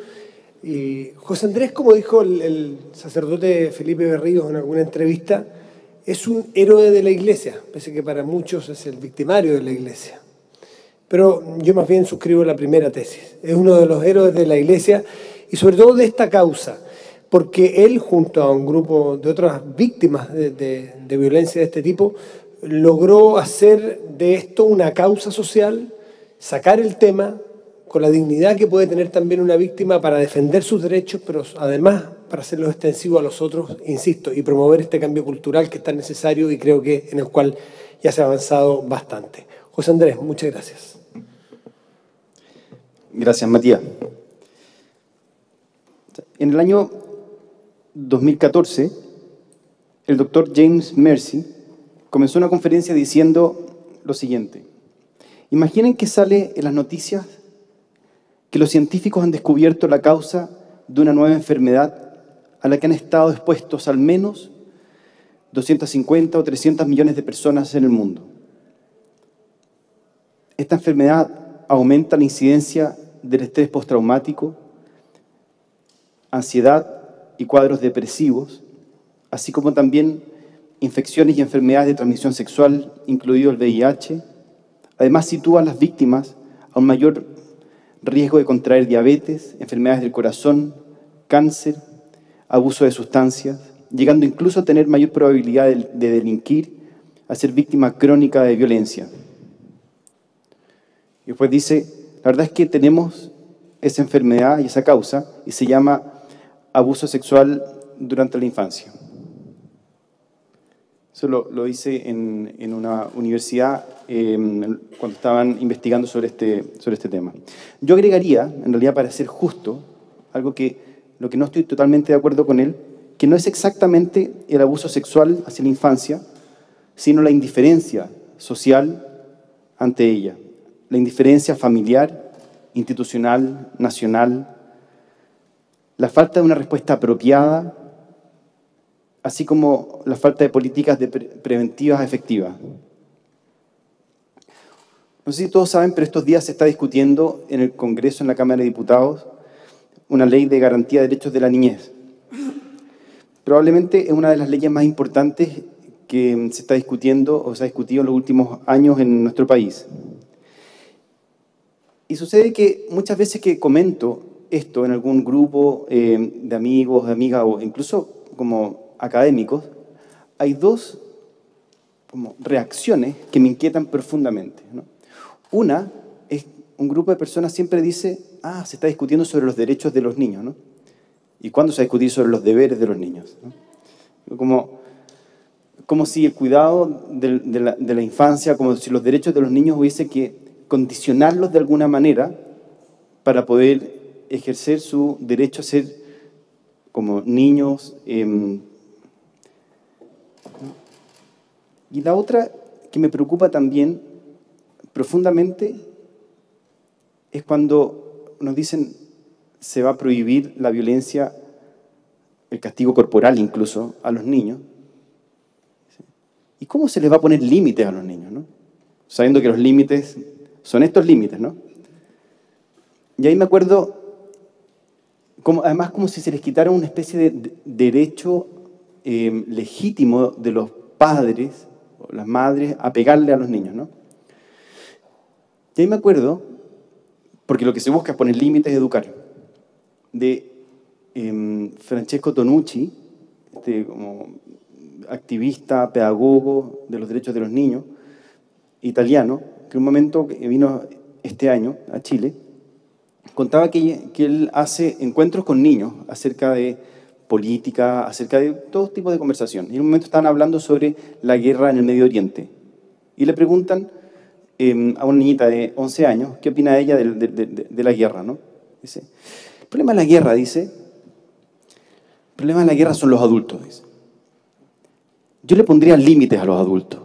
Y José Andrés, como dijo el, sacerdote Felipe Berríos en alguna entrevista, es un héroe de la iglesia, pese que para muchos es el victimario de la iglesia. Pero yo más bien suscribo la primera tesis. Es uno de los héroes de la iglesia y sobre todo de esta causa, porque él, junto a un grupo de otras víctimas de, de violencia de este tipo, logró hacer de esto una causa social, sacar el tema, con la dignidad que puede tener también una víctima para defender sus derechos, pero además para hacerlo extensivo a los otros, insisto, y promover este cambio cultural que es tan necesario y creo que en el cual ya se ha avanzado bastante. José Andrés, muchas gracias. Gracias, Matías. En el año 2014, el doctor James Mercy comenzó una conferencia diciendo lo siguiente. Imaginen que sale en las noticias que los científicos han descubierto la causa de una nueva enfermedad a la que han estado expuestos al menos 250 o 300 millones de personas en el mundo. Esta enfermedad aumenta la incidencia del estrés postraumático, ansiedad y cuadros depresivos, así como también infecciones y enfermedades de transmisión sexual, incluido el VIH. Además, sitúa a las víctimas a un mayor riesgo de contraer diabetes, enfermedades del corazón, cáncer, abuso de sustancias, llegando incluso a tener mayor probabilidad de, delinquir, a ser víctima crónica de violencia. Y después dice, la verdad es que tenemos esa enfermedad y esa causa y se llama abuso sexual durante la infancia. Eso lo, hice en, una universidad em, cuando estaban investigando sobre este, sobre este tema. Yo agregaría, en realidad para ser justo, algo que lo que no estoy totalmente de acuerdo con él, que no es exactamente el abuso sexual hacia la infancia, sino la indiferencia social ante ella, la indiferencia familiar, institucional, nacional, la falta de una respuesta apropiada así como la falta de políticas preventivas efectivas. No sé si todos saben, pero estos días se está discutiendo en el Congreso, en la Cámara de Diputados, una ley de garantía de derechos de la niñez. Probablemente es una de las leyes más importantes que se está discutiendo o se ha discutido en los últimos años en nuestro país. Y sucede que muchas veces que comento esto en algún grupo eh, de amigos, de amigas o incluso como académicos, hay dos reacciones que me inquietan profundamente. Una un grupo de personas siempre dice, ah, se está discutiendo sobre los derechos de los niños, ¿no? ¿Y cuándo se va a discutir sobre los deberes de los niños? Como, como si el cuidado de, la, infancia, como si los derechos de los niños hubiese que condicionarlos de alguna manera para poder ejercer su derecho a ser como niños eh, Y la otra que me preocupa también profundamente es cuando nos dicen se va a prohibir la violencia, el castigo corporal incluso, a los niños. ¿Y cómo se les va a poner límites a los niños? ¿no? Sabiendo que los límites son estos límites, ¿no? Y ahí me acuerdo, como, además como si se les quitara una especie de derecho eh, legítimo de los padres las madres a pegarle a los niños, ¿no? Y ahí me acuerdo, porque lo que se busca es poner límites y educar, de em, Francesco Tonucci, este, como activista, pedagogo de los derechos de los niños, italiano, que un momento vino este año a Chile, contaba que, que él hace encuentros con niños acerca de política, acerca de todo tipo de conversación. Y en un momento estaban hablando sobre la guerra en el Medio Oriente. Y le preguntan em, a una niñita de 11 años qué opina ella de, la guerra. ¿no? Dice, el problema de la guerra, dice, el problema de la guerra son los adultos. Yo le pondría límites a los adultos.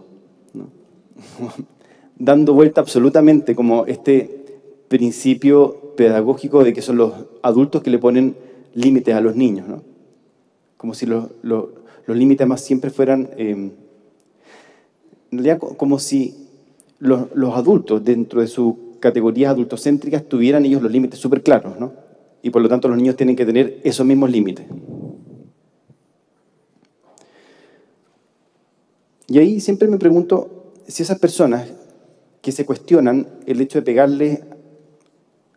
Dando vuelta absolutamente como este principio pedagógico de que son los adultos que le ponen límites a los niños. ¿no? como si los límites más siempre fueran, eh, en realidad como si los, adultos dentro de su categoría adultocéntrica tuvieran ellos los límites súper claros, ¿no? y por lo tanto los niños tienen que tener esos mismos límites. Y ahí siempre me pregunto si esas personas que se cuestionan el hecho de pegarle,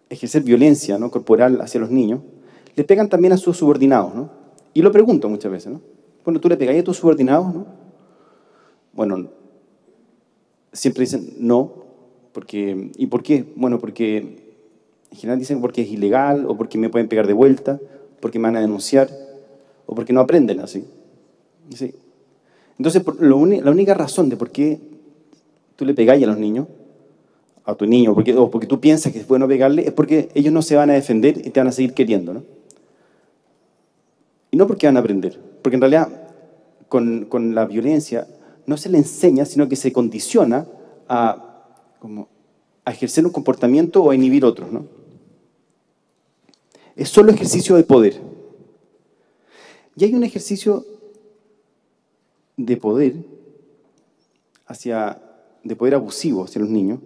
ejercer violencia ¿no? corporal hacia los niños, le pegan también a sus subordinados. ¿no? Y lo pregunto muchas veces. ¿no? Bueno, ¿tú le pegáis a tus subordinados? ¿no? Bueno, siempre dicen no, porque, ¿y por qué? Bueno, porque en general dicen porque es ilegal, o porque me pueden pegar de vuelta, porque me van a denunciar, o porque no aprenden así. ¿Sí? Entonces, la única razón de por qué tú le pegáis a los niños, a tu niño, porque, o porque tú piensas que es bueno pegarle, es porque ellos no se van a defender y te van a seguir queriendo. ¿no? Y no porque van a aprender, porque en realidad con, con la violencia no se le enseña, sino que se condiciona a, ejercer un comportamiento o a inhibir otros. ¿no? Es solo ejercicio de poder. Y hay un ejercicio de poder hacia, de poder abusivo hacia los niños,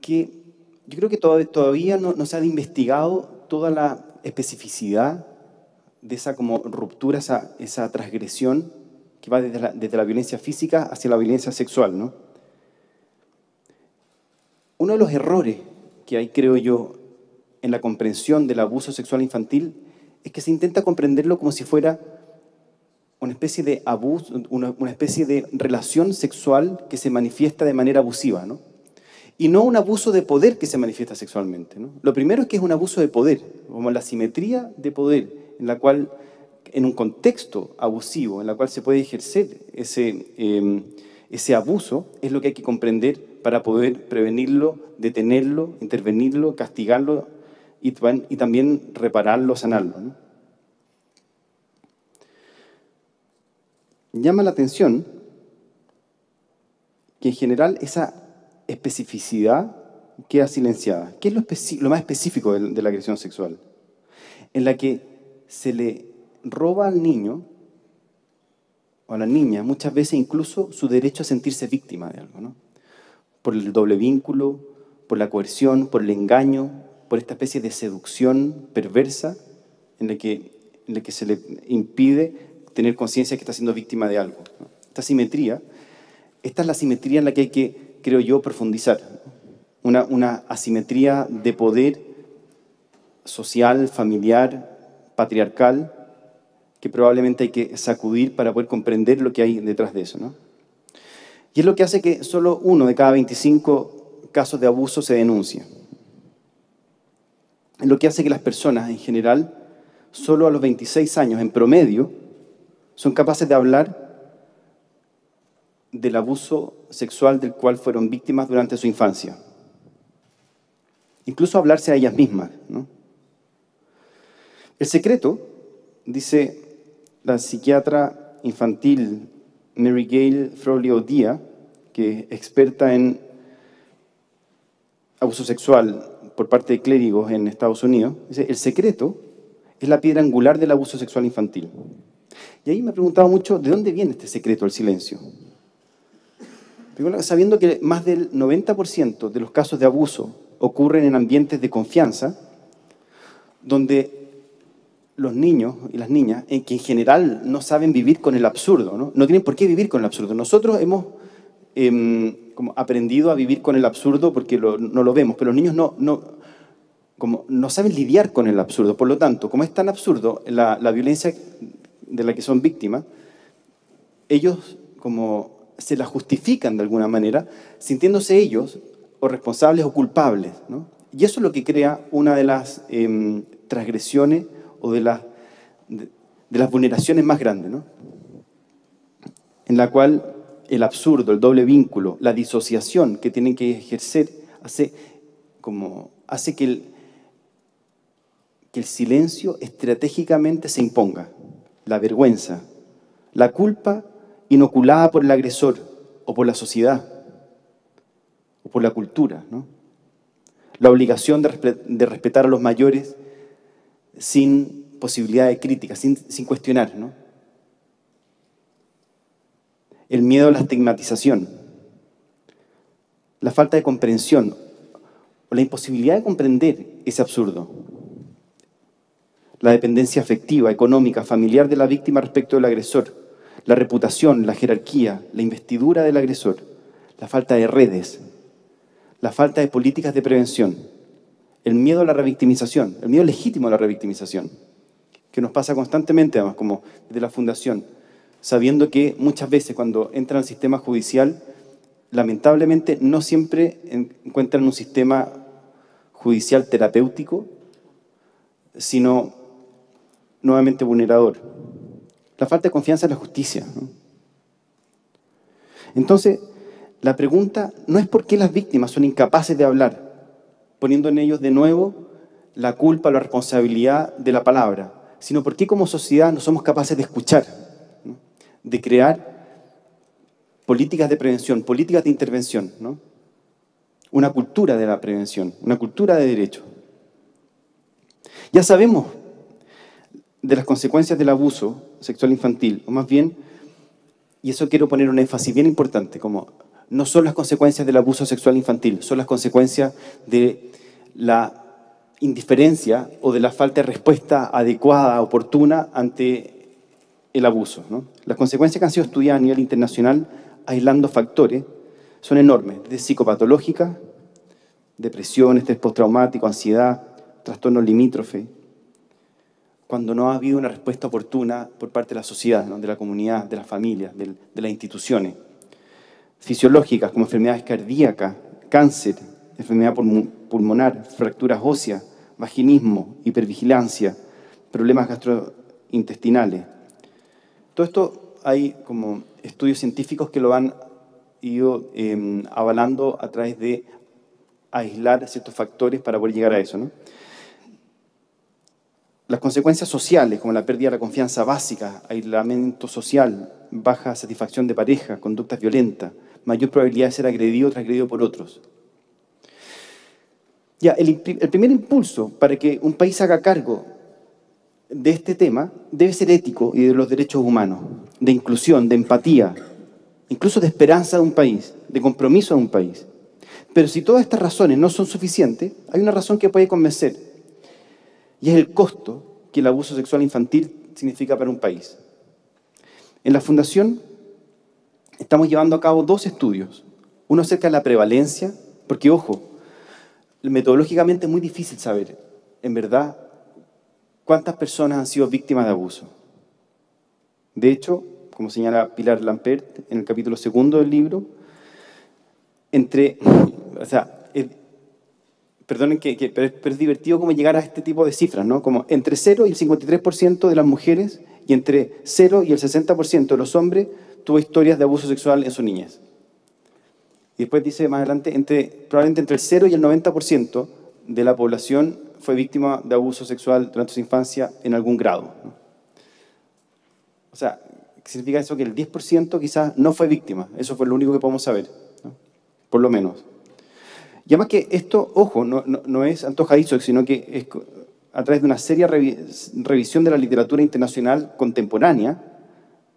que yo creo que todavía no, se ha investigado toda la especificidad de esa como ruptura, esa, esa transgresión que va desde la, desde la, violencia física hacia la violencia sexual. ¿no? Uno de los errores que hay, creo yo, en la comprensión del abuso sexual infantil es que se intenta comprenderlo como si fuera una especie de abuso, una, especie de relación sexual que se manifiesta de manera abusiva, ¿no? Y no un abuso de poder que se manifiesta sexualmente. ¿no? Lo primero es que es un abuso de poder, como la simetría de poder, en la cual, en un contexto abusivo, en la cual se puede ejercer ese, em, ese abuso, es lo que hay que comprender para poder prevenirlo, detenerlo, intervenirlo, castigarlo y, también repararlo, sanarlo. Llama la atención que en general esa especificidad queda silenciada. ¿Qué es lo, más específico de la agresión sexual? En la que se le roba al niño o a la niña muchas veces incluso su derecho a sentirse víctima de algo, ¿no? Por el doble vínculo, por la coerción, por el engaño, por esta especie de seducción perversa en la que, se le impide tener conciencia que está siendo víctima de algo. Esta simetría, esta es la simetría en la que hay que, creo yo, profundizar. Una asimetría de poder social, familiar, patriarcal, que probablemente hay que sacudir para poder comprender lo que hay detrás de eso. ¿no? Y es lo que hace que solo uno de cada 25 casos de abuso se denuncie es lo que hace que las personas en general, solo a los 26 años en promedio, son capaces de hablar del abuso sexual del cual fueron víctimas durante su infancia. Incluso hablarse a ellas mismas. El secreto, dice la psiquiatra infantil Mary Gail Frolio Díaz, que es experta en abuso sexual por parte de clérigos en Estados Unidos, dice, el secreto es la piedra angular del abuso sexual infantil. Y ahí me he preguntado mucho, ¿de dónde viene este secreto, el silencio? Sabiendo que más del 90% de los casos de abuso ocurren en ambientes de confianza, donde los niños y las niñas, en que en general no saben vivir con el absurdo, no, no tienen por qué vivir con el absurdo. Nosotros hemos Em, como aprendido a vivir con el absurdo porque no lo vemos, pero los niños no, no, como no saben lidiar con el absurdo. Por lo tanto, como es tan absurdo la, violencia de la que son víctimas, ellos como se la justifican de alguna manera, sintiéndose ellos o responsables o culpables. ¿no? Y eso es lo que crea una de las eh, transgresiones o de, las de, las vulneraciones más grandes, ¿no? en la cual el absurdo, el doble vínculo, la disociación que tienen que ejercer, hace, como, hace que, el, que el silencio estratégicamente se imponga. La vergüenza, la culpa inoculada por el agresor o por la sociedad o por la cultura. ¿no? La obligación de, respetar a los mayores sin posibilidad de crítica, sin, cuestionar. ¿no? el miedo a la estigmatización, la falta de comprensión o la imposibilidad de comprender ese absurdo. La dependencia afectiva, económica, familiar de la víctima respecto del agresor, la reputación, la jerarquía, la investidura del agresor, la falta de redes, la falta de políticas de prevención, el miedo a la revictimización, el miedo legítimo a la revictimización, que nos pasa constantemente, además, como desde la Fundación, sabiendo que muchas veces cuando entran al sistema judicial, lamentablemente no siempre encuentran un sistema judicial terapéutico, sino nuevamente vulnerador. La falta de confianza en la justicia. Entonces, la pregunta no es por qué las víctimas son incapaces de hablar, poniendo en ellos de nuevo la culpa, la responsabilidad de la palabra, sino por qué como sociedad no somos capaces de escuchar, de crear políticas de prevención, políticas de intervención, una cultura de la prevención, una cultura de derecho. Ya sabemos de las consecuencias del abuso sexual infantil, o más bien, y eso quiero poner un énfasis bien importante, como no son las consecuencias del abuso sexual infantil, son las consecuencias de la indiferencia o de la falta de respuesta adecuada, oportuna ante el abuso. Las consecuencias que han sido estudiadas a nivel internacional, aislando factores, son enormes, desde psicopatológica, depresión, estrés postraumático, ansiedad, trastorno limítrofe, cuando no ha habido una respuesta oportuna por parte de la sociedad, de la comunidad, de las familias, de, de las instituciones fisiológicas como enfermedades cardíacas, cáncer, enfermedad pulmonar, fracturas óseas, vaginismo, hipervigilancia, problemas gastrointestinales. Todo esto hay como estudios científicos que lo han ido em, avalando a través de aislar ciertos factores para poder llegar a eso. Las consecuencias sociales, como la pérdida de la confianza básica, aislamiento social, baja satisfacción de pareja, conductas violentas, mayor probabilidad de ser agredido o transgredido por otros. Ya, el, el primer impulso para que un país haga cargo de este tema debe ser ético y de los derechos humanos, de inclusión, de empatía, incluso de esperanza de un país, de compromiso de un país. Pero si todas estas razones no son suficientes, hay una razón que puede convencer, y es el costo que el abuso sexual infantil significa para un país. En la Fundación estamos llevando a cabo dos estudios. Uno acerca de la prevalencia, porque ojo, metodológicamente es muy difícil saber, en verdad, cuántas personas han sido víctimas de abuso. De hecho, como señala Pilar Lampert en el capítulo segundo del libro, entre, o sea, perdonen que, pero, es, divertido como llegar a este tipo de cifras, ¿no? Como entre 0 y el 53% de las mujeres y entre 0 y el 60% de los hombres tuvo historias de abuso sexual en su niñez. Y después dice más adelante, entre, probablemente entre el 0 y el 90% de la población fue víctima de abuso sexual durante su infancia en algún grado. O sea, ¿qué significa eso? Que el 10% quizás no fue víctima. Eso fue lo único que podemos saber, por lo menos. Y además que esto, ojo, no, no, es antojadizo, sino que es a través de una seria revisión de la literatura internacional contemporánea,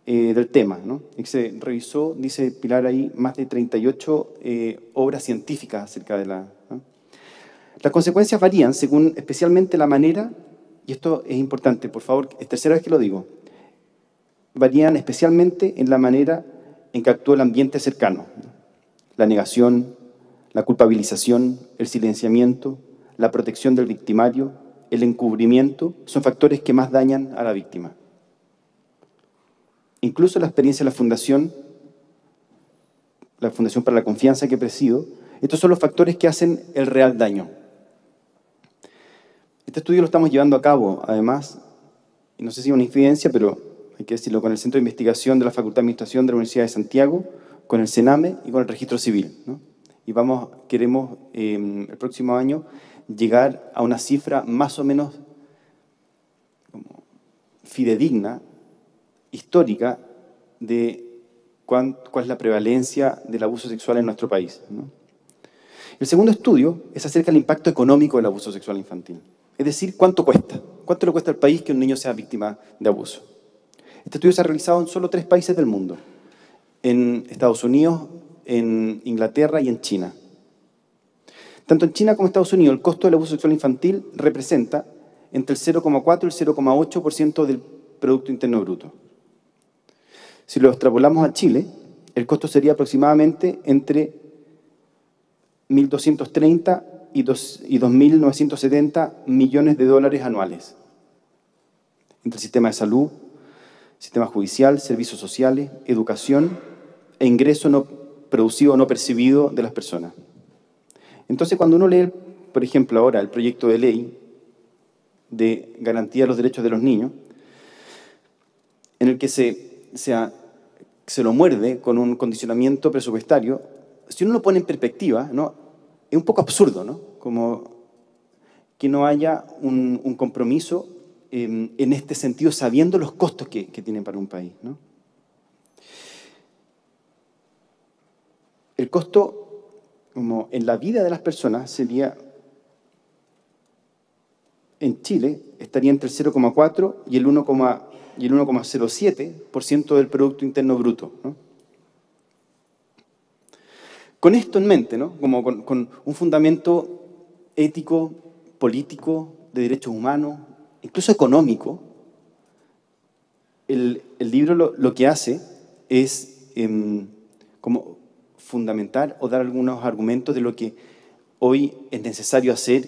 eh, del tema. ¿no? Y se revisó, dice Pilar ahí, más de 38 eh, obras científicas acerca de la... Las consecuencias varían según especialmente la manera, y esto es importante, por favor, es tercera vez que lo digo, varían especialmente en la manera en que actúa el ambiente cercano. La negación, la culpabilización, el silenciamiento, la protección del victimario, el encubrimiento, son factores que más dañan a la víctima. Incluso la experiencia de la Fundación, la Fundación para la Confianza que presido, estos son los factores que hacen el real daño. Este estudio lo estamos llevando a cabo, además, y no sé si es una infidencia, pero hay que decirlo, con el Centro de Investigación de la Facultad de Administración de la Universidad de Santiago, con el CENAME y con el Registro Civil. Y vamos, queremos em, el próximo año llegar a una cifra más o menos fidedigna histórica de cuál, es la prevalencia del abuso sexual en nuestro país. El segundo estudio es acerca del impacto económico del abuso sexual infantil. Es decir, cuánto cuesta. ¿Cuánto le cuesta al país que un niño sea víctima de abuso? Este estudio se ha realizado en solo tres países del mundo. En Estados Unidos, en Inglaterra y en China. Tanto en China como en Estados Unidos, el costo del abuso sexual infantil representa entre el 0,4 y el 0,8% del Producto Interno Bruto. Si lo extrapolamos a Chile, el costo sería aproximadamente entre 1.230 y 2.970 millones de dólares anuales entre el sistema de salud, sistema judicial, servicios sociales, educación e ingreso no producido o no percibido de las personas. Entonces, cuando uno lee, por ejemplo, ahora el proyecto de ley de garantía de los derechos de los niños, en el que se, se lo muerde con un condicionamiento presupuestario, si uno lo pone en perspectiva, ¿no? es un poco absurdo, ¿no? Como que no haya un, compromiso en, este sentido, sabiendo los costos que, tienen para un país, ¿no? El costo, como en la vida de las personas, sería, en Chile, estaría entre el 0,4 y el 1,07% del Producto Interno Bruto. Con esto en mente, como con, un fundamento ético, político, de derechos humanos, incluso económico, el, libro lo, que hace es em, como fundamentar o dar algunos argumentos de lo que hoy es necesario hacer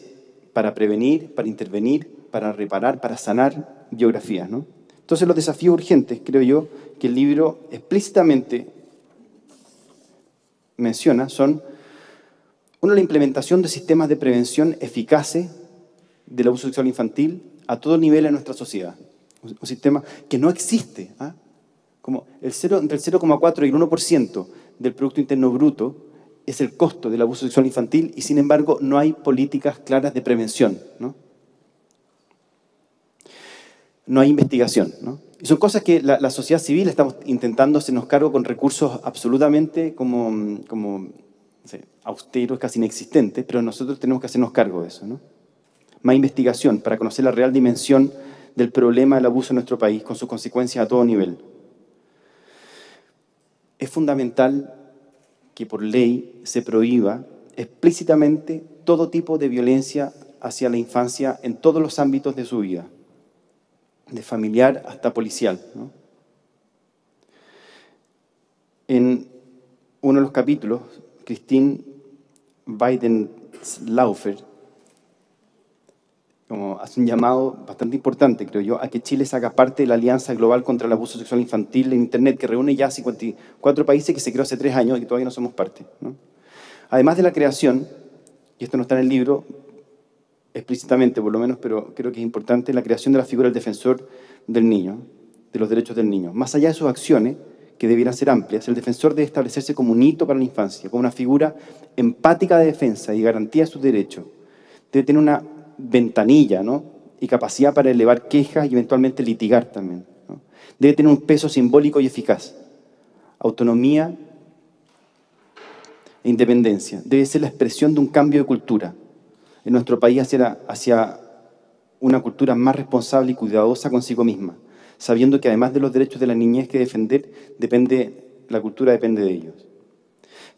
para prevenir, para intervenir, para reparar, para sanar biografías. ¿no? Entonces los desafíos urgentes, creo yo, que el libro explícitamente menciona son, uno, la implementación de sistemas de prevención eficaces del abuso sexual infantil a todo nivel en nuestra sociedad. Un sistema que no existe. ¿ah? Como el 0, entre el 0,4 y el 1% del Producto Interno Bruto es el costo del abuso sexual infantil y sin embargo no hay políticas claras de prevención. No, no hay investigación. ¿no? Y son cosas que la, sociedad civil estamos intentando hacernos cargo con recursos absolutamente como, como austeros, casi inexistentes, pero nosotros tenemos que hacernos cargo de eso. ¿no? Más investigación para conocer la real dimensión del problema del abuso en nuestro país, con sus consecuencias a todo nivel. Es fundamental que por ley se prohíba explícitamente todo tipo de violencia hacia la infancia en todos los ámbitos de su vida de familiar hasta policial. En uno de los capítulos, Christine Weidenlaufer como hace un llamado bastante importante, creo yo, a que Chile se haga parte de la Alianza Global contra el Abuso Sexual Infantil en Internet, que reúne ya 54 países que se creó hace tres años y que todavía no somos parte. Además de la creación, y esto no está en el libro, explícitamente por lo menos, pero creo que es importante, la creación de la figura del defensor del niño, de los derechos del niño. Más allá de sus acciones, que debieran ser amplias, el defensor debe establecerse como un hito para la infancia, como una figura empática de defensa y garantía de sus derechos. Debe tener una ventanilla ¿no? y capacidad para elevar quejas y eventualmente litigar también. Debe tener un peso simbólico y eficaz. Autonomía e independencia. Debe ser la expresión de un cambio de cultura en nuestro país hacia, una cultura más responsable y cuidadosa consigo misma, sabiendo que además de los derechos de la niñez que defender, depende, la cultura depende de ellos.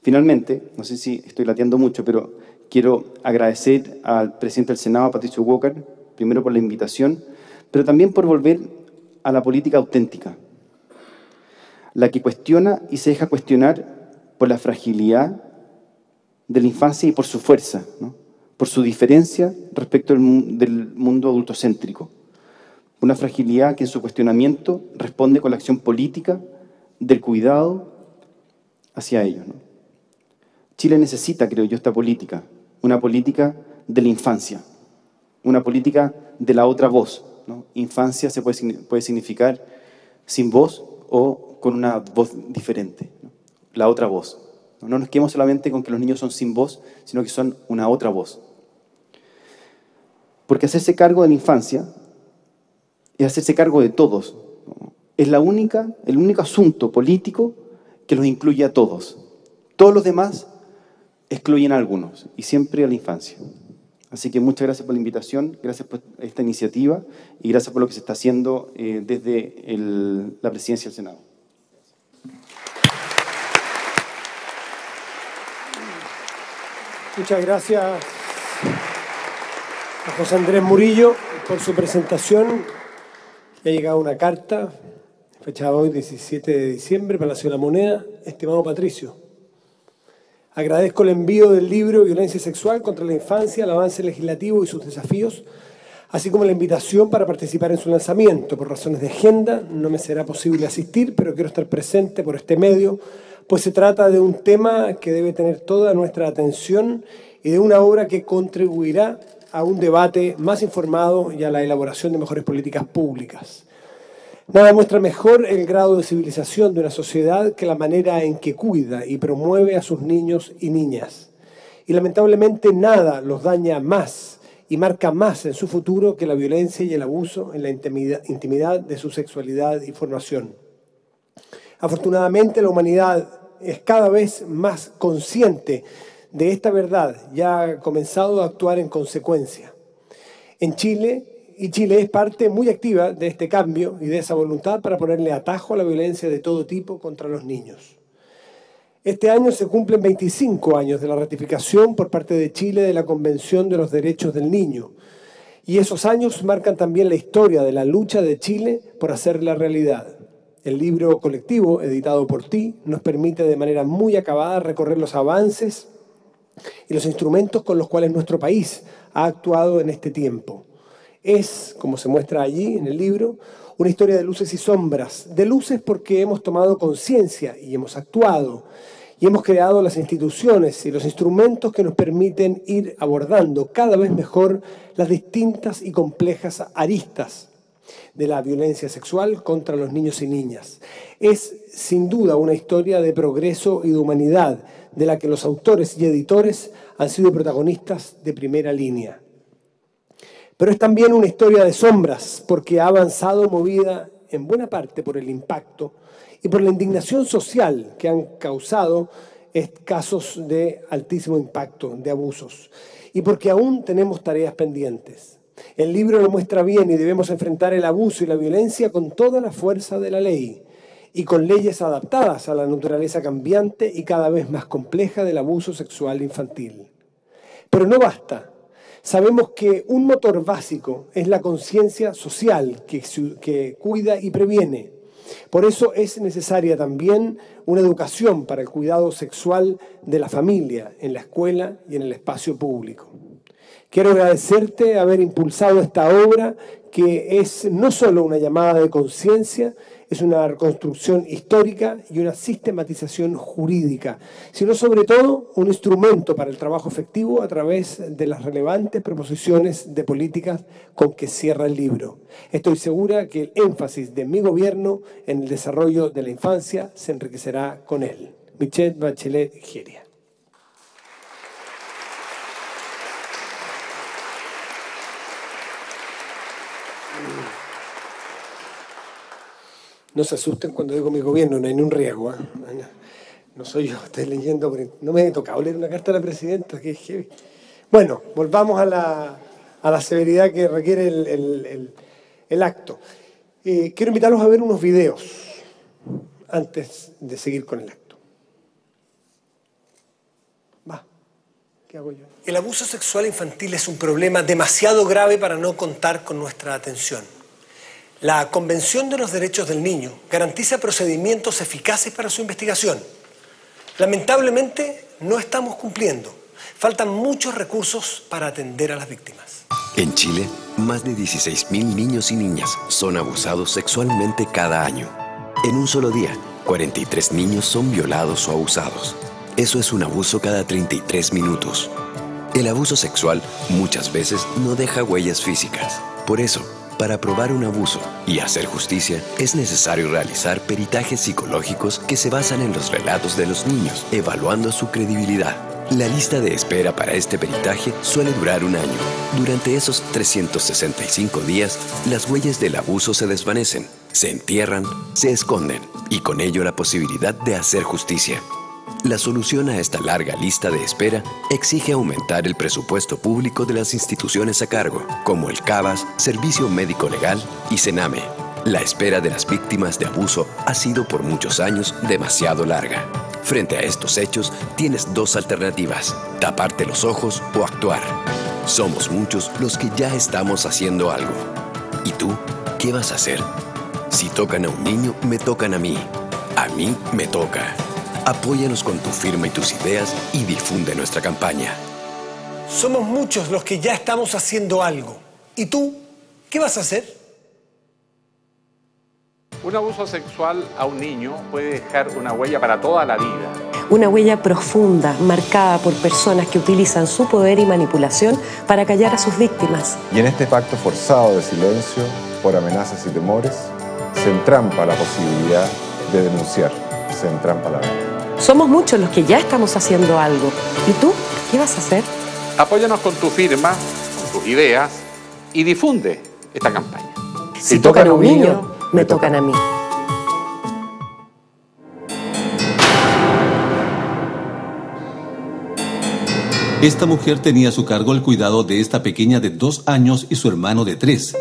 Finalmente, no sé si estoy lateando mucho, pero quiero agradecer al presidente del Senado, Patricio Walker, primero por la invitación, pero también por volver a la política auténtica, la que cuestiona y se deja cuestionar por la fragilidad de la infancia y por su fuerza. Por su diferencia respecto del mundo adultocéntrico. Una fragilidad que en su cuestionamiento responde con la acción política del cuidado hacia ellos. Chile necesita, creo yo, esta política, una política de la infancia, una política de la otra voz. Infancia se puede, puede, significar sin voz o con una voz diferente, la otra voz. No nos quedemos solamente con que los niños son sin voz, sino que son una otra voz. Porque hacerse cargo de la infancia es hacerse cargo de todos. Es la única, el único asunto político que los incluye a todos. Todos los demás excluyen a algunos y siempre a la infancia. Así que muchas gracias por la invitación, gracias por esta iniciativa y gracias por lo que se está haciendo eh, desde la presidencia del Senado. Muchas gracias a José Andrés Murillo por su presentación. Ha llegado una carta, fechada hoy 17 de diciembre, Palacio de la Moneda. Estimado Patricio, agradezco el envío del libro Violencia Sexual contra la Infancia, el avance legislativo y sus desafíos, así como la invitación para participar en su lanzamiento. Por razones de agenda no me será posible asistir, pero quiero estar presente por este medio, pues se trata de un tema que debe tener toda nuestra atención y de una obra que contribuirá a un debate más informado y a la elaboración de mejores políticas públicas. Nada muestra mejor el grado de civilización de una sociedad que la manera en que cuida y promueve a sus niños y niñas. Y lamentablemente nada los daña más y marca más en su futuro que la violencia y el abuso en la intimidad de su sexualidad y formación. Afortunadamente la humanidad es cada vez más consciente de esta verdad ya ha comenzado a actuar en consecuencia. En Chile, y Chile es parte muy activa de este cambio y de esa voluntad para ponerle atajo a la violencia de todo tipo contra los niños. Este año se cumplen 25 años de la ratificación por parte de Chile de la Convención de los Derechos del Niño. Y esos años marcan también la historia de la lucha de Chile por hacerla realidad. El libro colectivo, editado por ti, nos permite de manera muy acabada recorrer los avances y los instrumentos con los cuales nuestro país ha actuado en este tiempo. Es, como se muestra allí en el libro, una historia de luces y sombras. De luces porque hemos tomado conciencia y hemos actuado y hemos creado las instituciones y los instrumentos que nos permiten ir abordando cada vez mejor las distintas y complejas aristas de la violencia sexual contra los niños y niñas. Es sin duda una historia de progreso y de humanidad, de la que los autores y editores han sido protagonistas de primera línea. Pero es también una historia de sombras, porque ha avanzado movida en buena parte por el impacto y por la indignación social que han causado casos de altísimo impacto, de abusos, y porque aún tenemos tareas pendientes. El libro lo muestra bien y debemos enfrentar el abuso y la violencia con toda la fuerza de la ley y con leyes adaptadas a la naturaleza cambiante y cada vez más compleja del abuso sexual infantil. Pero no basta. Sabemos que un motor básico es la conciencia social que, que, cuida y previene. Por eso es necesaria también una educación para el cuidado sexual de la familia, en la escuela y en el espacio público. Quiero agradecerte haber impulsado esta obra que es no solo una llamada de conciencia, es una reconstrucción histórica y una sistematización jurídica, sino sobre todo un instrumento para el trabajo efectivo a través de las relevantes proposiciones de políticas con que cierra el libro. Estoy segura que el énfasis de mi gobierno en el desarrollo de la infancia se enriquecerá con él. Michelle Bachelet Geria. No se asusten cuando digo mi gobierno, no hay ni un riesgo. ¿eh? No soy yo, estoy leyendo, no me he tocado leer una carta de la presidenta, que es Bueno, volvamos a la, severidad que requiere el, acto. Eh, quiero invitarlos a ver unos videos antes de seguir con el acto. Va, ¿qué hago yo? El abuso sexual infantil es un problema demasiado grave para no contar con nuestra atención. La Convención de los Derechos del Niño garantiza procedimientos eficaces para su investigación. Lamentablemente no estamos cumpliendo. Faltan muchos recursos para atender a las víctimas. En Chile, más de 16.000 niños y niñas son abusados sexualmente cada año. En un solo día, 43 niños son violados o abusados. Eso es un abuso cada 33 minutos. El abuso sexual muchas veces no deja huellas físicas. Por eso, para probar un abuso y hacer justicia, es necesario realizar peritajes psicológicos que se basan en los relatos de los niños, evaluando su credibilidad. La lista de espera para este peritaje suele durar un año. Durante esos 365 días, las huellas del abuso se desvanecen, se entierran, se esconden y con ello la posibilidad de hacer justicia. La solución a esta larga lista de espera exige aumentar el presupuesto público de las instituciones a cargo, como el CABAS, Servicio Médico Legal y CENAME. La espera de las víctimas de abuso ha sido por muchos años demasiado larga. Frente a estos hechos, tienes dos alternativas, taparte los ojos o actuar. Somos muchos los que ya estamos haciendo algo. ¿Y tú? ¿Qué vas a hacer? Si tocan a un niño, me tocan a mí. A mí me toca. Apóyanos con tu firma y tus ideas y difunde nuestra campaña. Somos muchos los que ya estamos haciendo algo. ¿Y tú? ¿Qué vas a hacer? Un abuso sexual a un niño puede dejar una huella para toda la vida. Una huella profunda, marcada por personas que utilizan su poder y manipulación para callar a sus víctimas. Y en este pacto forzado de silencio, por amenazas y temores, se entrampa la posibilidad de denunciar, se entrampa la verdad. Somos muchos los que ya estamos haciendo algo. ¿Y tú? ¿Qué vas a hacer? Apóyanos con tu firma, con tus ideas y difunde esta campaña. Si, tocan a un niño, me tocan a mí. Esta mujer tenía a su cargo el cuidado de esta pequeña de dos años y su hermano de tres.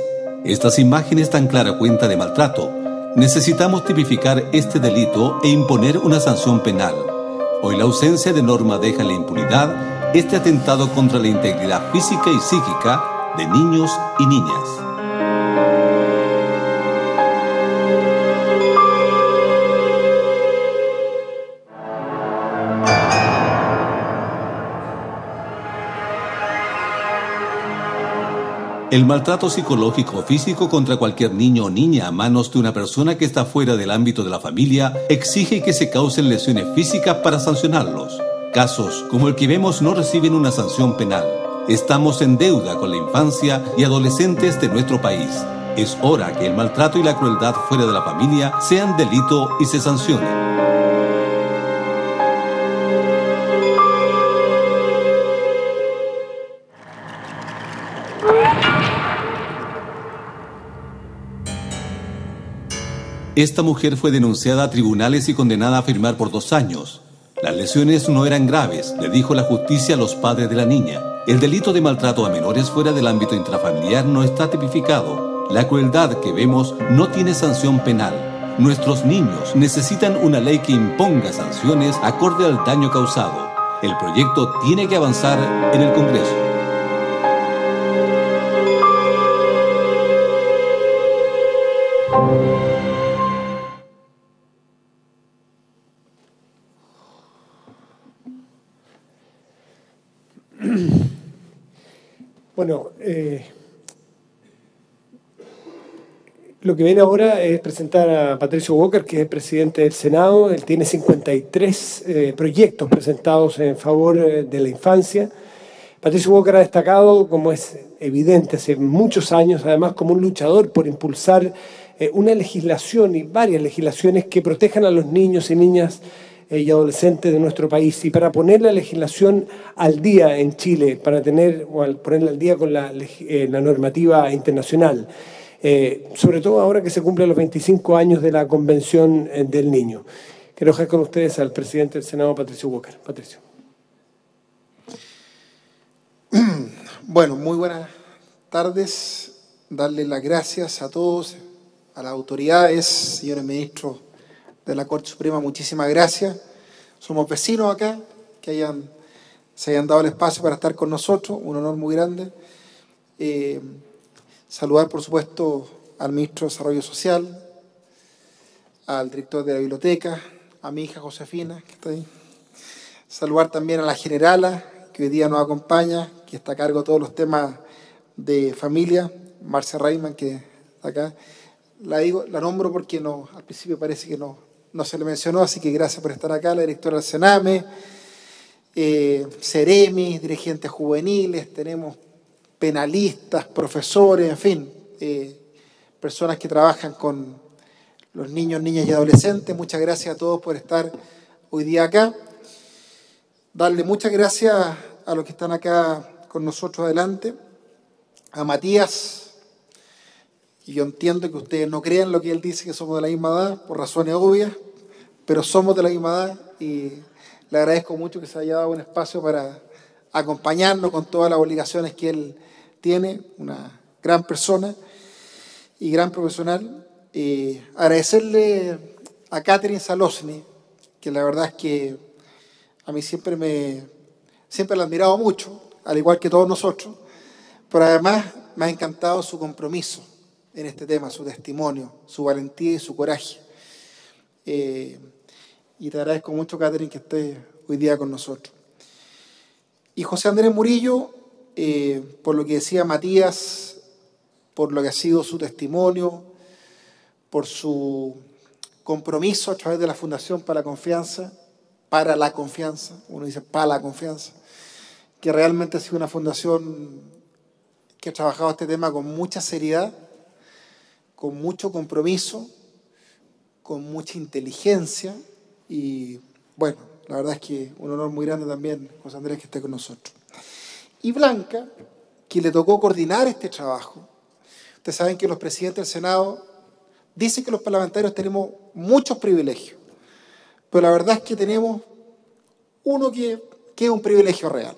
Estas imágenes dan clara cuenta de maltrato. Necesitamos tipificar este delito e imponer una sanción penal. Hoy la ausencia de norma deja en la impunidad este atentado contra la integridad física y psíquica de niños y niñas. El maltrato psicológico o físico contra cualquier niño o niña a manos de una persona que está fuera del ámbito de la familia exige que se causen lesiones físicas para sancionarlos. Casos como el que vemos no reciben una sanción penal. Estamos en deuda con la infancia y adolescentes de nuestro país. Es hora que el maltrato y la crueldad fuera de la familia sean delito y se sancionen. Esta mujer fue denunciada a tribunales y condenada a firmar por dos años. Las lesiones no eran graves, le dijo la justicia a los padres de la niña. El delito de maltrato a menores fuera del ámbito intrafamiliar no está tipificado. La crueldad que vemos no tiene sanción penal. Nuestros niños necesitan una ley que imponga sanciones acorde al daño causado. El proyecto tiene que avanzar en el Congreso. Eh, lo que viene ahora es presentar a Patricio Walker, que es presidente del Senado. Él tiene 53 eh, proyectos presentados en favor eh, de la infancia. Patricio Walker ha destacado, como es evidente hace muchos años, además como un luchador por impulsar eh, una legislación y varias legislaciones que protejan a los niños y niñas y adolescentes de nuestro país. Y para poner la legislación al día en Chile, para tener, o ponerla al día con la, eh, la normativa internacional, eh, sobre todo ahora que se cumplen los 25 años de la Convención eh, del Niño. Quiero dejar con ustedes al presidente del Senado, Patricio Walker. Patricio. Bueno, muy buenas tardes. Darle las gracias a todos, a las autoridades, señores ministros de la Corte Suprema, muchísimas gracias. Somos vecinos acá, que se hayan dado el espacio para estar con nosotros, un honor muy grande. Eh, saludar, por supuesto, al ministro de Desarrollo Social, al director de la biblioteca, a mi hija Josefina, que está ahí. Saludar también a la generala, que hoy día nos acompaña, que está a cargo de todos los temas de familia, Marcia Reiman, que está acá. La, digo, la nombro porque no, al principio parece que no, no se le mencionó, así que gracias por estar acá, la directora del Sename, eh, Ceremi, dirigentes juveniles, tenemos penalistas, profesores, en fin, eh, personas que trabajan con los niños, niñas y adolescentes. Muchas gracias a todos por estar hoy día acá. Darle muchas gracias a los que están acá con nosotros adelante, a Matías, y yo entiendo que ustedes no crean lo que él dice, que somos de la misma edad, por razones obvias, pero somos de la misma edad y le agradezco mucho que se haya dado un espacio para acompañarnos con todas las obligaciones que él tiene, una gran persona y gran profesional. Y agradecerle a Catherine Salosny, que la verdad es que a mí siempre me siempre la he admirado mucho, al igual que todos nosotros, pero además me ha encantado su compromiso en este tema, su testimonio, su valentía y su coraje. Eh, y te agradezco mucho, Catherine, que estés hoy día con nosotros. Y José Andrés Murillo, eh, por lo que decía Matías, por lo que ha sido su testimonio, por su compromiso a través de la Fundación para la Confianza, para la confianza, uno dice para la confianza, que realmente ha sido una fundación que ha trabajado este tema con mucha seriedad, con mucho compromiso, con mucha inteligencia y bueno, la verdad es que un honor muy grande también, José Andrés, que esté con nosotros. Y Blanca, que le tocó coordinar este trabajo. Ustedes saben que los presidentes del Senado dicen que los parlamentarios tenemos muchos privilegios, pero la verdad es que tenemos uno que, es un privilegio real,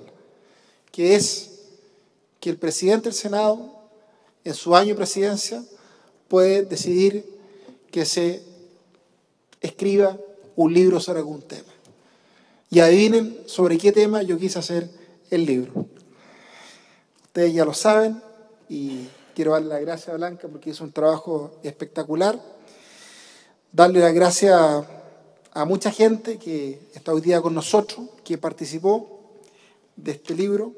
que es que el presidente del Senado, en su año de presidencia, puede decidir que se escriba un libro sobre algún tema. Y adivinen sobre qué tema yo quise hacer el libro. Ustedes ya lo saben y quiero darle las gracias a Blanca porque hizo un trabajo espectacular. Darle las gracias a mucha gente que está hoy día con nosotros, que participó de este libro.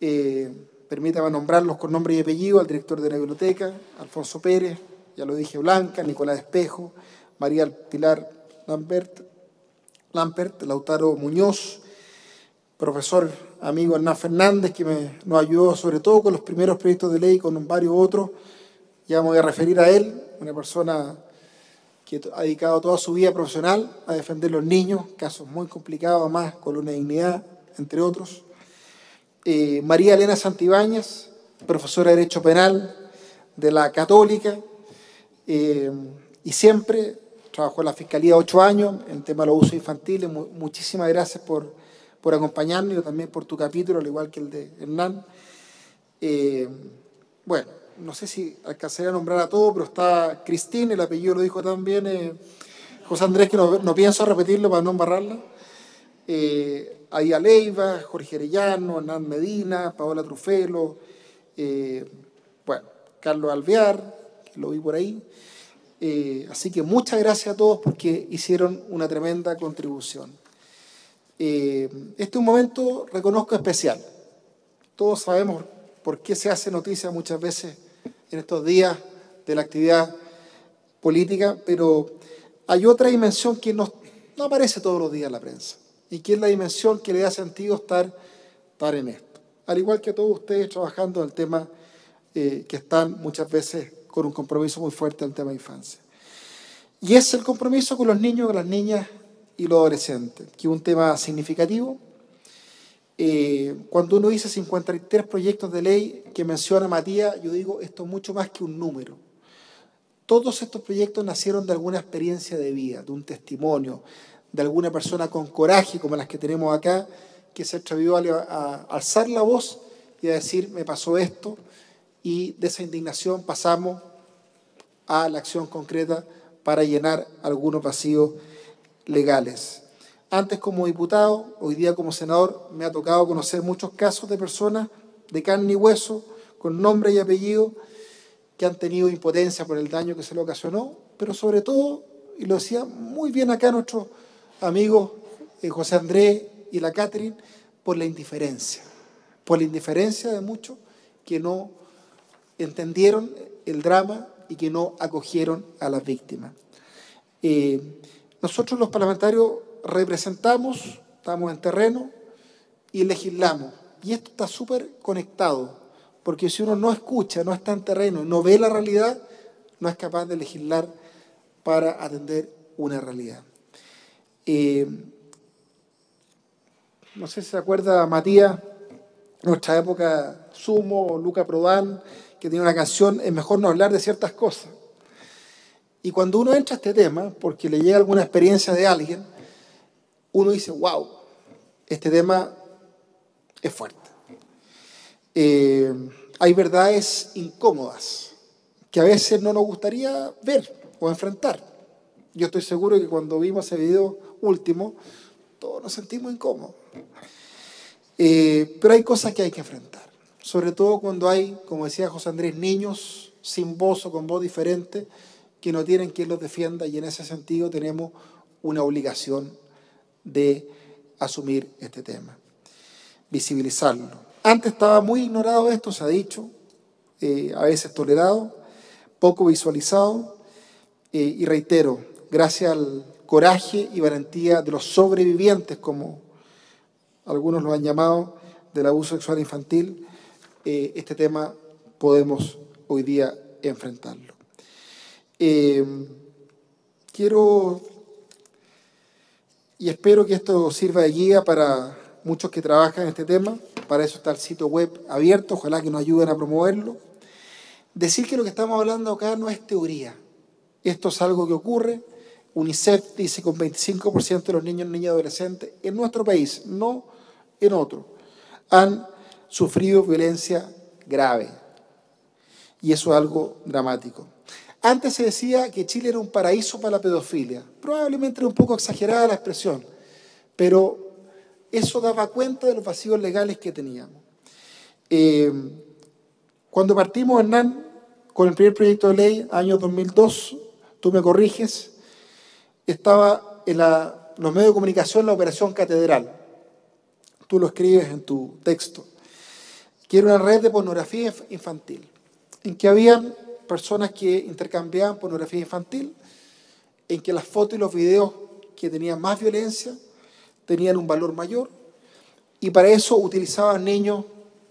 Eh, permítame nombrarlos con nombre y apellido, al director de la biblioteca, Alfonso Pérez, ya lo dije, Blanca, Nicolás Espejo, María Pilar Lambert, Lampert, Lautaro Muñoz, profesor amigo Hernán Fernández, que me, nos ayudó sobre todo con los primeros proyectos de ley, con varios otros. Ya me voy a referir a él, una persona que ha dedicado toda su vida profesional a defender los niños, casos muy complicados, además, con una dignidad, entre otros. Eh, María Elena Santibáñez, profesora de Derecho Penal de la Católica, eh, y siempre trabajó en la Fiscalía ocho años en tema de los usos infantiles. Muchísimas gracias por, por acompañarnos y también por tu capítulo, al igual que el de Hernán. Eh, bueno, no sé si alcanzaré a nombrar a todos, pero está Cristina, el apellido lo dijo también José Andrés, que no, pienso repetirlo para no embarrarla. Aida Leiva, Jorge Arellano, Hernán Medina, Paola Trufelo, eh, bueno, Carlos Alvear, lo vi por ahí. Eh, así que muchas gracias a todos porque hicieron una tremenda contribución. Eh, este es un momento, reconozco, especial. Todos sabemos por qué se hace noticia muchas veces en estos días de la actividad política, pero hay otra dimensión que no aparece todos los días en la prensa y que es la dimensión que le da sentido estar, estar en esto. Al igual que todos ustedes trabajando en el tema eh, que están muchas veces con un compromiso muy fuerte en el tema de infancia. Y es el compromiso con los niños, con las niñas y los adolescentes, que es un tema significativo. Eh, cuando uno dice 53 proyectos de ley que menciona Matías, yo digo, esto es mucho más que un número. Todos estos proyectos nacieron de alguna experiencia de vida, de un testimonio, de alguna persona con coraje, como las que tenemos acá, que se atrevió a alzar la voz y a decir, me pasó esto, y de esa indignación pasamos a la acción concreta para llenar algunos vacíos legales. Antes como diputado, hoy día como senador, me ha tocado conocer muchos casos de personas de carne y hueso, con nombre y apellido, que han tenido impotencia por el daño que se le ocasionó, pero sobre todo, y lo decía muy bien acá nuestro amigo eh, José Andrés y la Catherine, por la indiferencia, por la indiferencia de muchos que no entendieron el drama y que no acogieron a las víctimas. Eh, nosotros los parlamentarios representamos, estamos en terreno y legislamos. Y esto está súper conectado, porque si uno no escucha, no está en terreno, no ve la realidad, no es capaz de legislar para atender una realidad. No sé si se acuerda Matías, nuestra época Sumo, Luca Prodan, que tiene una canción, es mejor no hablar de ciertas cosas. Y cuando uno entra a este tema, porque le llega alguna experiencia de alguien, uno dice, wow, este tema es fuerte. Eh, hay verdades incómodas que a veces no nos gustaría ver o enfrentar. Yo estoy seguro que cuando vimos ese video último, todos nos sentimos incómodos. Eh, pero hay cosas que hay que enfrentar, sobre todo cuando hay, como decía José Andrés, niños sin voz o con voz diferente que no tienen quien los defienda y en ese sentido tenemos una obligación de asumir este tema, visibilizarlo. Antes estaba muy ignorado esto, se ha dicho, eh, a veces tolerado, poco visualizado, eh, y reitero, gracias al coraje y valentía de los sobrevivientes, como algunos lo han llamado, del abuso sexual infantil, eh, este tema podemos hoy día enfrentarlo. quiero y espero que esto sirva de guía para muchos que trabajan en este tema. Para eso está el sitio web abierto, ojalá que nos ayuden a promoverlo. Decir que lo que estamos hablando acá no es teoría. Esto es algo que ocurre. UNICEF dice que un 25% de los niños, niñas y adolescentes en nuestro país, no en otro, han sufrido violencia grave. Y eso es algo dramático. Antes se decía que Chile era un paraíso para la pedofilia. Probablemente era un poco exagerada la expresión, pero eso daba cuenta de los vacíos legales que teníamos. Eh, cuando partimos, Hernán, con el primer proyecto de ley, año 2002, tú me corriges, estaba en los medios de comunicación la operación Catedral. Tú lo escribes en tu texto. Que era una red de pornografía infantil, en que habían personas que intercambiaban pornografía infantil, en que las fotos y los videos que tenían más violencia tenían un valor mayor, y para eso utilizaban niños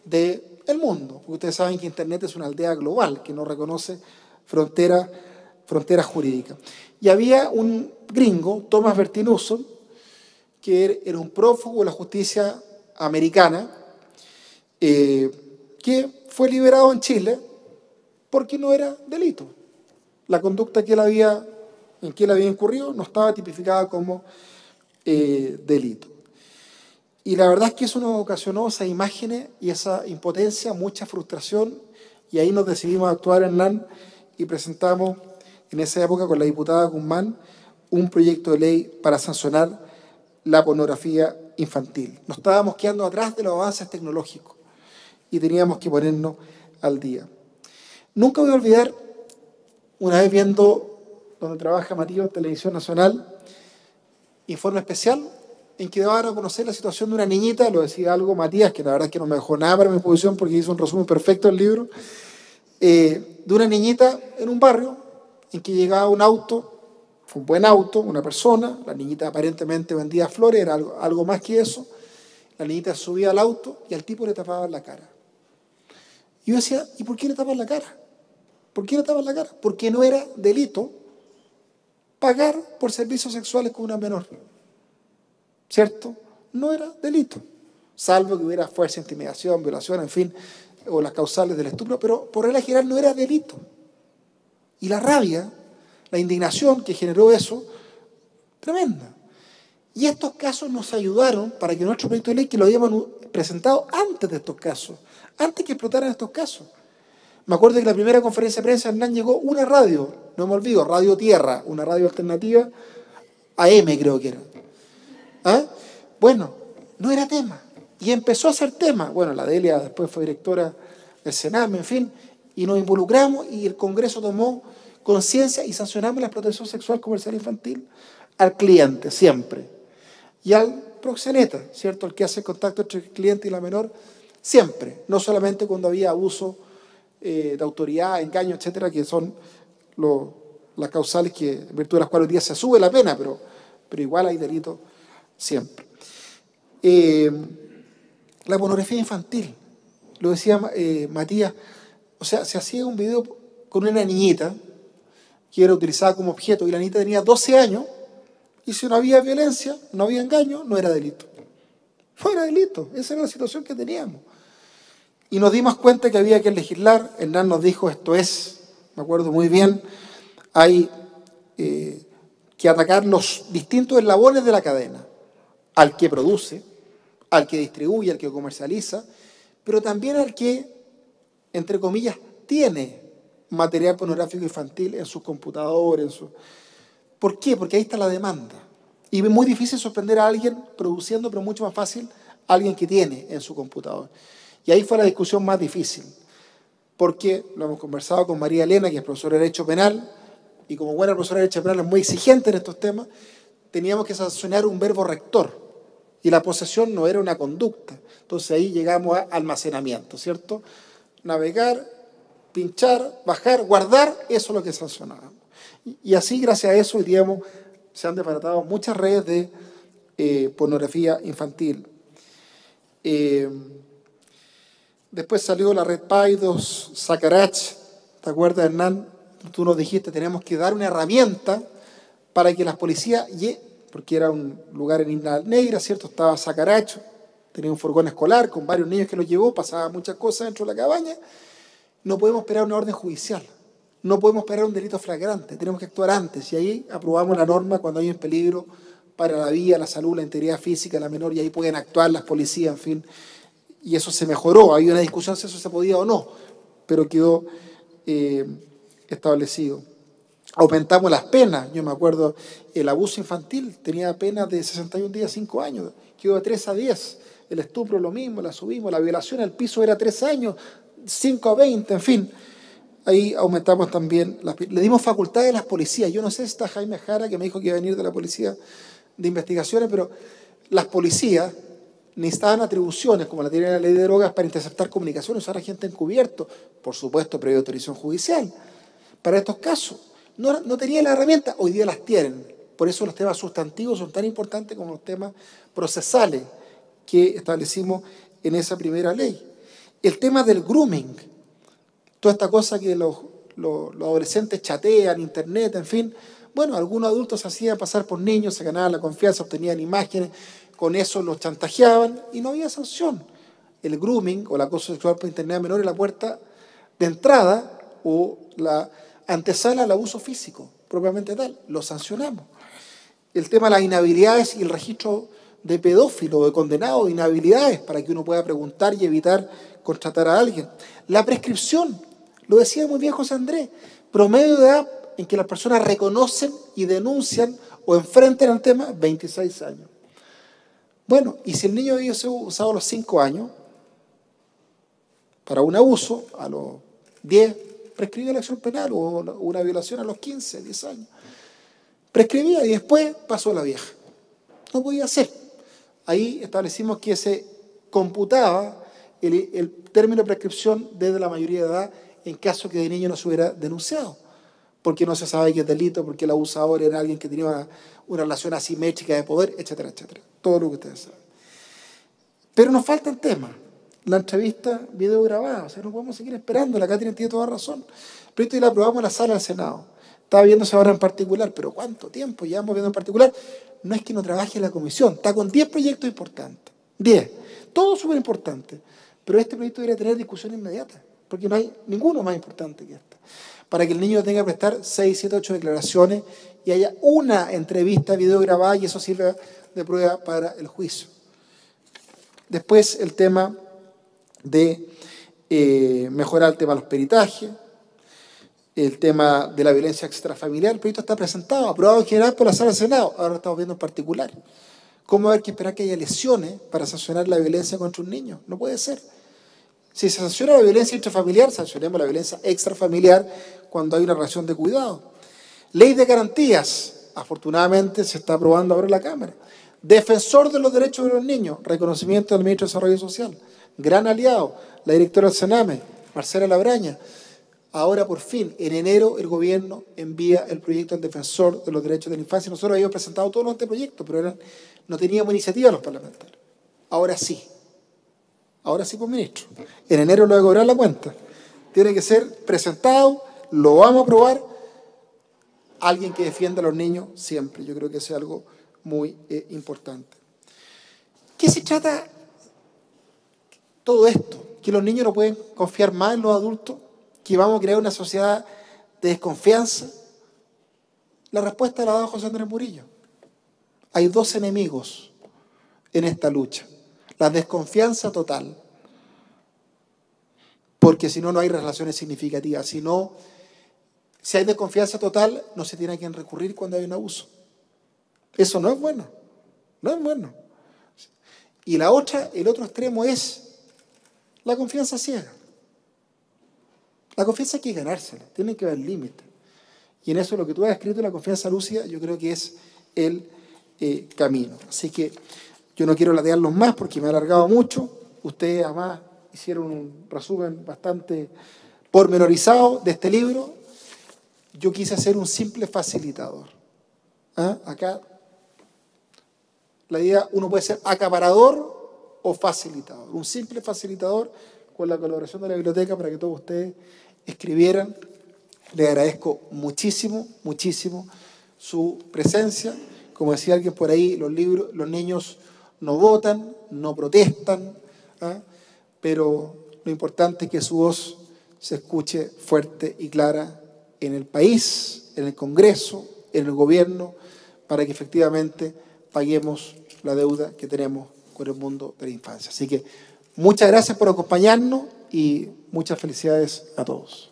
del mundo, porque ustedes saben que Internet es una aldea global que no reconoce frontera, fronteras jurídicas. Y había un gringo, Thomas Bertinuson, que era un prófugo de la justicia americana, eh, que fue liberado en Chile porque no era delito. La conducta que él había, en que él había incurrido no estaba tipificada como eh, delito. Y la verdad es que eso nos ocasionó esas imágenes y esa impotencia, mucha frustración, y ahí nos decidimos actuar en LAN y presentamos en esa época con la diputada Guzmán un proyecto de ley para sancionar la pornografía infantil. Nos estábamos quedando atrás de los avances tecnológicos y teníamos que ponernos al día. Nunca voy a olvidar, una vez viendo donde trabaja Matías Televisión Nacional, informe especial, en que daban a conocer la situación de una niñita, lo decía algo Matías, que la verdad es que no me dejó nada para mi posición porque hizo un resumen perfecto del libro, eh, de una niñita en un barrio en que llegaba un auto, fue un buen auto, una persona, la niñita aparentemente vendía flores, era algo, más que eso, la niñita subía al auto y al tipo le tapaban la cara. Y yo decía, ¿y por qué le tapan la cara? ¿Por qué le tapan la cara? Porque no era delito pagar por servicios sexuales con una menor. ¿Cierto? No era delito. Salvo que hubiera fuerza, intimidación, violación, en fin, o las causales del estupro, pero por regla general no era delito. Y la rabia, la indignación que generó eso, tremenda. Y estos casos nos ayudaron para que nuestro proyecto de ley, que lo habíamos presentado antes de estos casos, antes que explotaran estos casos, me acuerdo que la primera conferencia de prensa Hernán llegó una radio, no me olvido, Radio Tierra, una radio alternativa, AM creo que era. ¿Ah? Bueno, no era tema. Y empezó a ser tema. Bueno, la Delia después fue directora del Senado, en fin, y nos involucramos y el Congreso tomó conciencia y sancionamos la explotación sexual comercial infantil al cliente, siempre. Y al proxeneta, ¿cierto? El que hace contacto entre el cliente y la menor, siempre. No solamente cuando había abuso eh, de autoridad, engaño, etcétera, que son las causales que, en virtud de las cuales hoy día se sube la pena, pero, pero igual hay delito siempre. Eh, la pornografía infantil, lo decía eh, Matías, o sea, se hacía un video con una niñita que era utilizada como objeto y la niñita tenía 12 años y si no había violencia, no había engaño, no era delito. No era delito, esa era la situación que teníamos. Y nos dimos cuenta que había que legislar. Hernán nos dijo, esto es, me acuerdo muy bien, hay eh, que atacar los distintos eslabones de la cadena. Al que produce, al que distribuye, al que comercializa, pero también al que, entre comillas, tiene material pornográfico infantil en sus computadores. ¿Por qué? Porque ahí está la demanda. Y es muy difícil sorprender a alguien produciendo, pero mucho más fácil a alguien que tiene en su computador. Y ahí fue la discusión más difícil, porque lo hemos conversado con María Elena, que es profesora de Derecho Penal, y como buena profesora de Derecho Penal es muy exigente en estos temas, teníamos que sancionar un verbo rector, y la posesión no era una conducta. Entonces ahí llegamos a almacenamiento, ¿cierto? Navegar, pinchar, bajar, guardar, eso es lo que sancionábamos. Y así, gracias a eso, digamos, se han desbaratado muchas redes de eh, pornografía infantil. Eh, después salió la red Paidos, Sacarach, ¿te acuerdas, Hernán? Tú nos dijiste, tenemos que dar una herramienta para que las policías, porque era un lugar en Isla Negra, ¿cierto? Estaba Sacaracho, tenía un furgón escolar con varios niños que lo llevó, pasaba muchas cosas dentro de la cabaña. No podemos esperar una orden judicial, no podemos esperar un delito flagrante, tenemos que actuar antes. Y ahí aprobamos la norma cuando hay un peligro para la vida, la salud, la integridad física de la menor, y ahí pueden actuar las policías, en fin. Y eso se mejoró, hay una discusión si eso se podía o no, pero quedó eh, establecido. Aumentamos las penas, yo me acuerdo, el abuso infantil tenía penas de 61 días, 5 años, quedó de 3 a 10. El estupro lo mismo, la subimos, la violación al piso era 3 años, 5 a 20, en fin. Ahí aumentamos también, le dimos facultades a las policías. Yo no sé si está Jaime Jara, que me dijo que iba a venir de la policía de investigaciones, pero las policías necesitaban atribuciones, como la tiene la ley de drogas, para interceptar comunicaciones, usar a gente encubierto, por supuesto, previa autorización judicial. Para estos casos, no, no tenían la herramienta, hoy día las tienen. Por eso los temas sustantivos son tan importantes como los temas procesales que establecimos en esa primera ley. El tema del grooming, toda esta cosa que los, los, adolescentes chatean, internet, en fin, bueno, algunos adultos hacían pasar por niños, se ganaban la confianza, obtenían imágenes, con eso los chantajeaban y no había sanción. El grooming o el acoso sexual por internet menor es la puerta de entrada o la antesala al abuso físico, propiamente tal. Lo sancionamos. El tema de las inhabilidades y el registro de pedófilo, de condenado, de inhabilidades, para que uno pueda preguntar y evitar contratar a alguien. La prescripción, lo decía muy bien José Andrés, promedio de edad en que las personas reconocen y denuncian o enfrentan el tema, 26 años. Bueno, y si el niño había usado a los 5 años para un abuso, a los 10 prescribía la acción penal o una violación a los 15, 10 años. Prescribía y después pasó a la vieja. No podía ser. Ahí establecimos que se computaba el, término de prescripción desde la mayoría de edad en caso que de niño no se hubiera denunciado porque no se sabe que es delito, porque el abusador era alguien que tenía una, relación asimétrica de poder, etcétera, etcétera. Todo lo que ustedes saben. Pero nos falta el tema. La entrevista video grabada, o sea, no podemos seguir esperando, la Catherine tiene toda razón. Pero esto ya la aprobamos en la sala del Senado. Estaba viéndose ahora en particular, pero ¿cuánto tiempo llevamos viendo en particular? No es que no trabaje la comisión, está con 10 proyectos importantes. 10. Todos súper importantes. Pero este proyecto debería tener discusión inmediata, porque no hay ninguno más importante que este para que el niño tenga que prestar 6, 7, 8 declaraciones y haya una entrevista video grabada y eso sirva de prueba para el juicio. Después el tema de eh, mejorar el tema de los peritajes, el tema de la violencia extrafamiliar. El proyecto está presentado, aprobado en general por la sala del Senado, ahora lo estamos viendo en particular. ¿Cómo hay que esperar que haya lesiones para sancionar la violencia contra un niño? No puede ser. Si se sanciona la violencia intrafamiliar, sancionemos la violencia extrafamiliar cuando hay una relación de cuidado. Ley de garantías, afortunadamente se está aprobando ahora en la Cámara. Defensor de los derechos de los niños, reconocimiento del ministro de Desarrollo Social. Gran aliado, la directora del Sename, Marcela Labraña. Ahora, por fin, en enero, el gobierno envía el proyecto al defensor de los derechos de la infancia. Nosotros habíamos presentado todos los anteproyectos, pero no teníamos iniciativa los parlamentarios. Ahora sí. Ahora sí, pues ministro. En enero lo a cobrar la cuenta. Tiene que ser presentado, lo vamos a aprobar. Alguien que defienda a los niños siempre. Yo creo que es algo muy eh, importante. ¿Qué se trata todo esto? ¿Que los niños no pueden confiar más en los adultos? ¿Que vamos a crear una sociedad de desconfianza? La respuesta la ha José Andrés Murillo. Hay dos enemigos en esta lucha la desconfianza total. Porque si no, no hay relaciones significativas. Si no, Si hay desconfianza total, no se tiene a quien recurrir cuando hay un abuso. Eso no es bueno. No es bueno. Y la otra, el otro extremo es la confianza ciega. La confianza hay que ganársela, tiene que haber límites. Y en eso lo que tú has escrito, la confianza lúcida, yo creo que es el eh, camino. Así que yo no quiero latearlos más porque me ha alargado mucho. Ustedes además hicieron un resumen bastante pormenorizado de este libro. Yo quise ser un simple facilitador. ¿Ah? Acá la idea, uno puede ser acaparador o facilitador. Un simple facilitador con la colaboración de la biblioteca para que todos ustedes escribieran. Le agradezco muchísimo, muchísimo su presencia. Como decía alguien por ahí, los, libros, los niños no votan, no protestan, ¿ah? pero lo importante es que su voz se escuche fuerte y clara en el país, en el Congreso, en el gobierno, para que efectivamente paguemos la deuda que tenemos con el mundo de la infancia. Así que muchas gracias por acompañarnos y muchas felicidades a todos.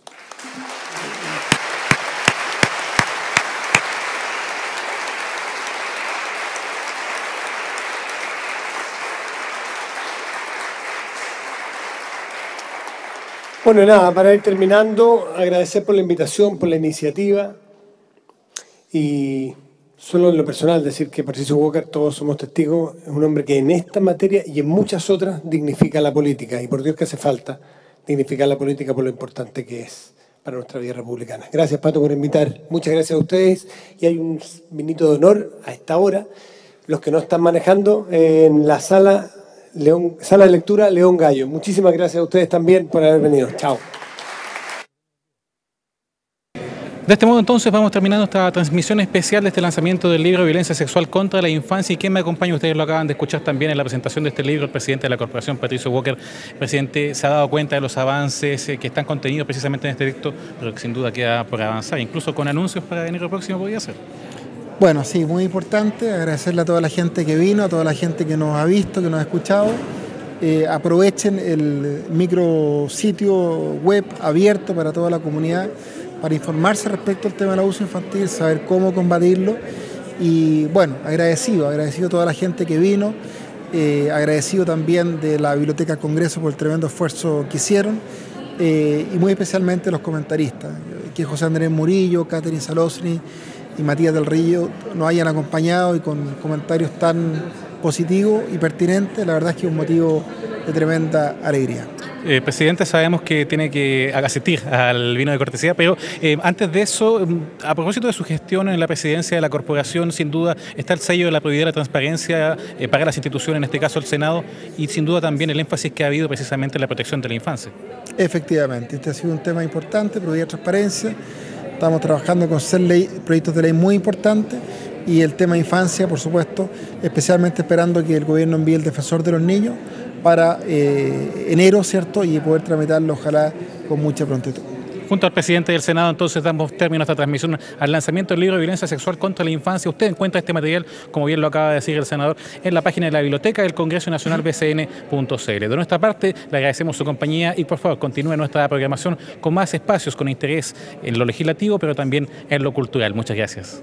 Bueno, nada, para ir terminando, agradecer por la invitación, por la iniciativa y solo en lo personal decir que Patricio Walker, todos somos testigos, es un hombre que en esta materia y en muchas otras dignifica la política y por Dios que hace falta dignificar la política por lo importante que es para nuestra vida republicana. Gracias, Pato, por invitar. Muchas gracias a ustedes y hay un minuto de honor a esta hora. Los que no están manejando en la sala sala de lectura León Gallo. Muchísimas gracias a ustedes también por haber venido. Chao. De este modo entonces vamos terminando esta transmisión especial de este lanzamiento del libro Violencia Sexual contra la Infancia y quien me acompaña, ustedes lo acaban de escuchar también en la presentación de este libro, el presidente de la corporación, Patricio Walker. Presidente se ha dado cuenta de los avances eh, que están contenidos precisamente en este texto, pero que sin duda queda por avanzar, incluso con anuncios para enero próximo podría ser. Bueno, sí, muy importante. Agradecerle a toda la gente que vino, a toda la gente que nos ha visto, que nos ha escuchado. Eh, aprovechen el micrositio web abierto para toda la comunidad para informarse respecto al tema del abuso infantil, saber cómo combatirlo. Y bueno, agradecido, agradecido a toda la gente que vino, eh, agradecido también de la Biblioteca Congreso por el tremendo esfuerzo que hicieron. Eh, y muy especialmente los comentaristas, que José Andrés Murillo, Catherine Salosni, y Matías del Río nos hayan acompañado y con comentarios tan positivos y pertinentes, la verdad es que es un motivo de tremenda alegría. Eh, presidente, sabemos que tiene que asistir al vino de cortesía, pero eh, antes de eso, mm, a propósito de su gestión en la presidencia de la corporación, sin duda está el sello de la probidad y la transparencia eh, para las instituciones, en este caso el Senado, y sin duda también el énfasis que ha habido precisamente en la protección de la infancia. Efectivamente, este ha sido un tema importante, probidad y transparencia. Estamos trabajando con proyectos de ley muy importantes y el tema infancia, por supuesto, especialmente esperando que el gobierno envíe el defensor de los niños para eh, enero, ¿cierto? Y poder tramitarlo, ojalá, con mucha prontitud. Junto al presidente del Senado, entonces damos término a esta transmisión al lanzamiento del libro de violencia sexual contra la infancia. Usted encuentra este material, como bien lo acaba de decir el senador, en la página de la biblioteca del Congreso Nacional bcn.cl. De nuestra parte, le agradecemos su compañía y por favor continúe nuestra programación con más espacios, con interés en lo legislativo, pero también en lo cultural. Muchas gracias.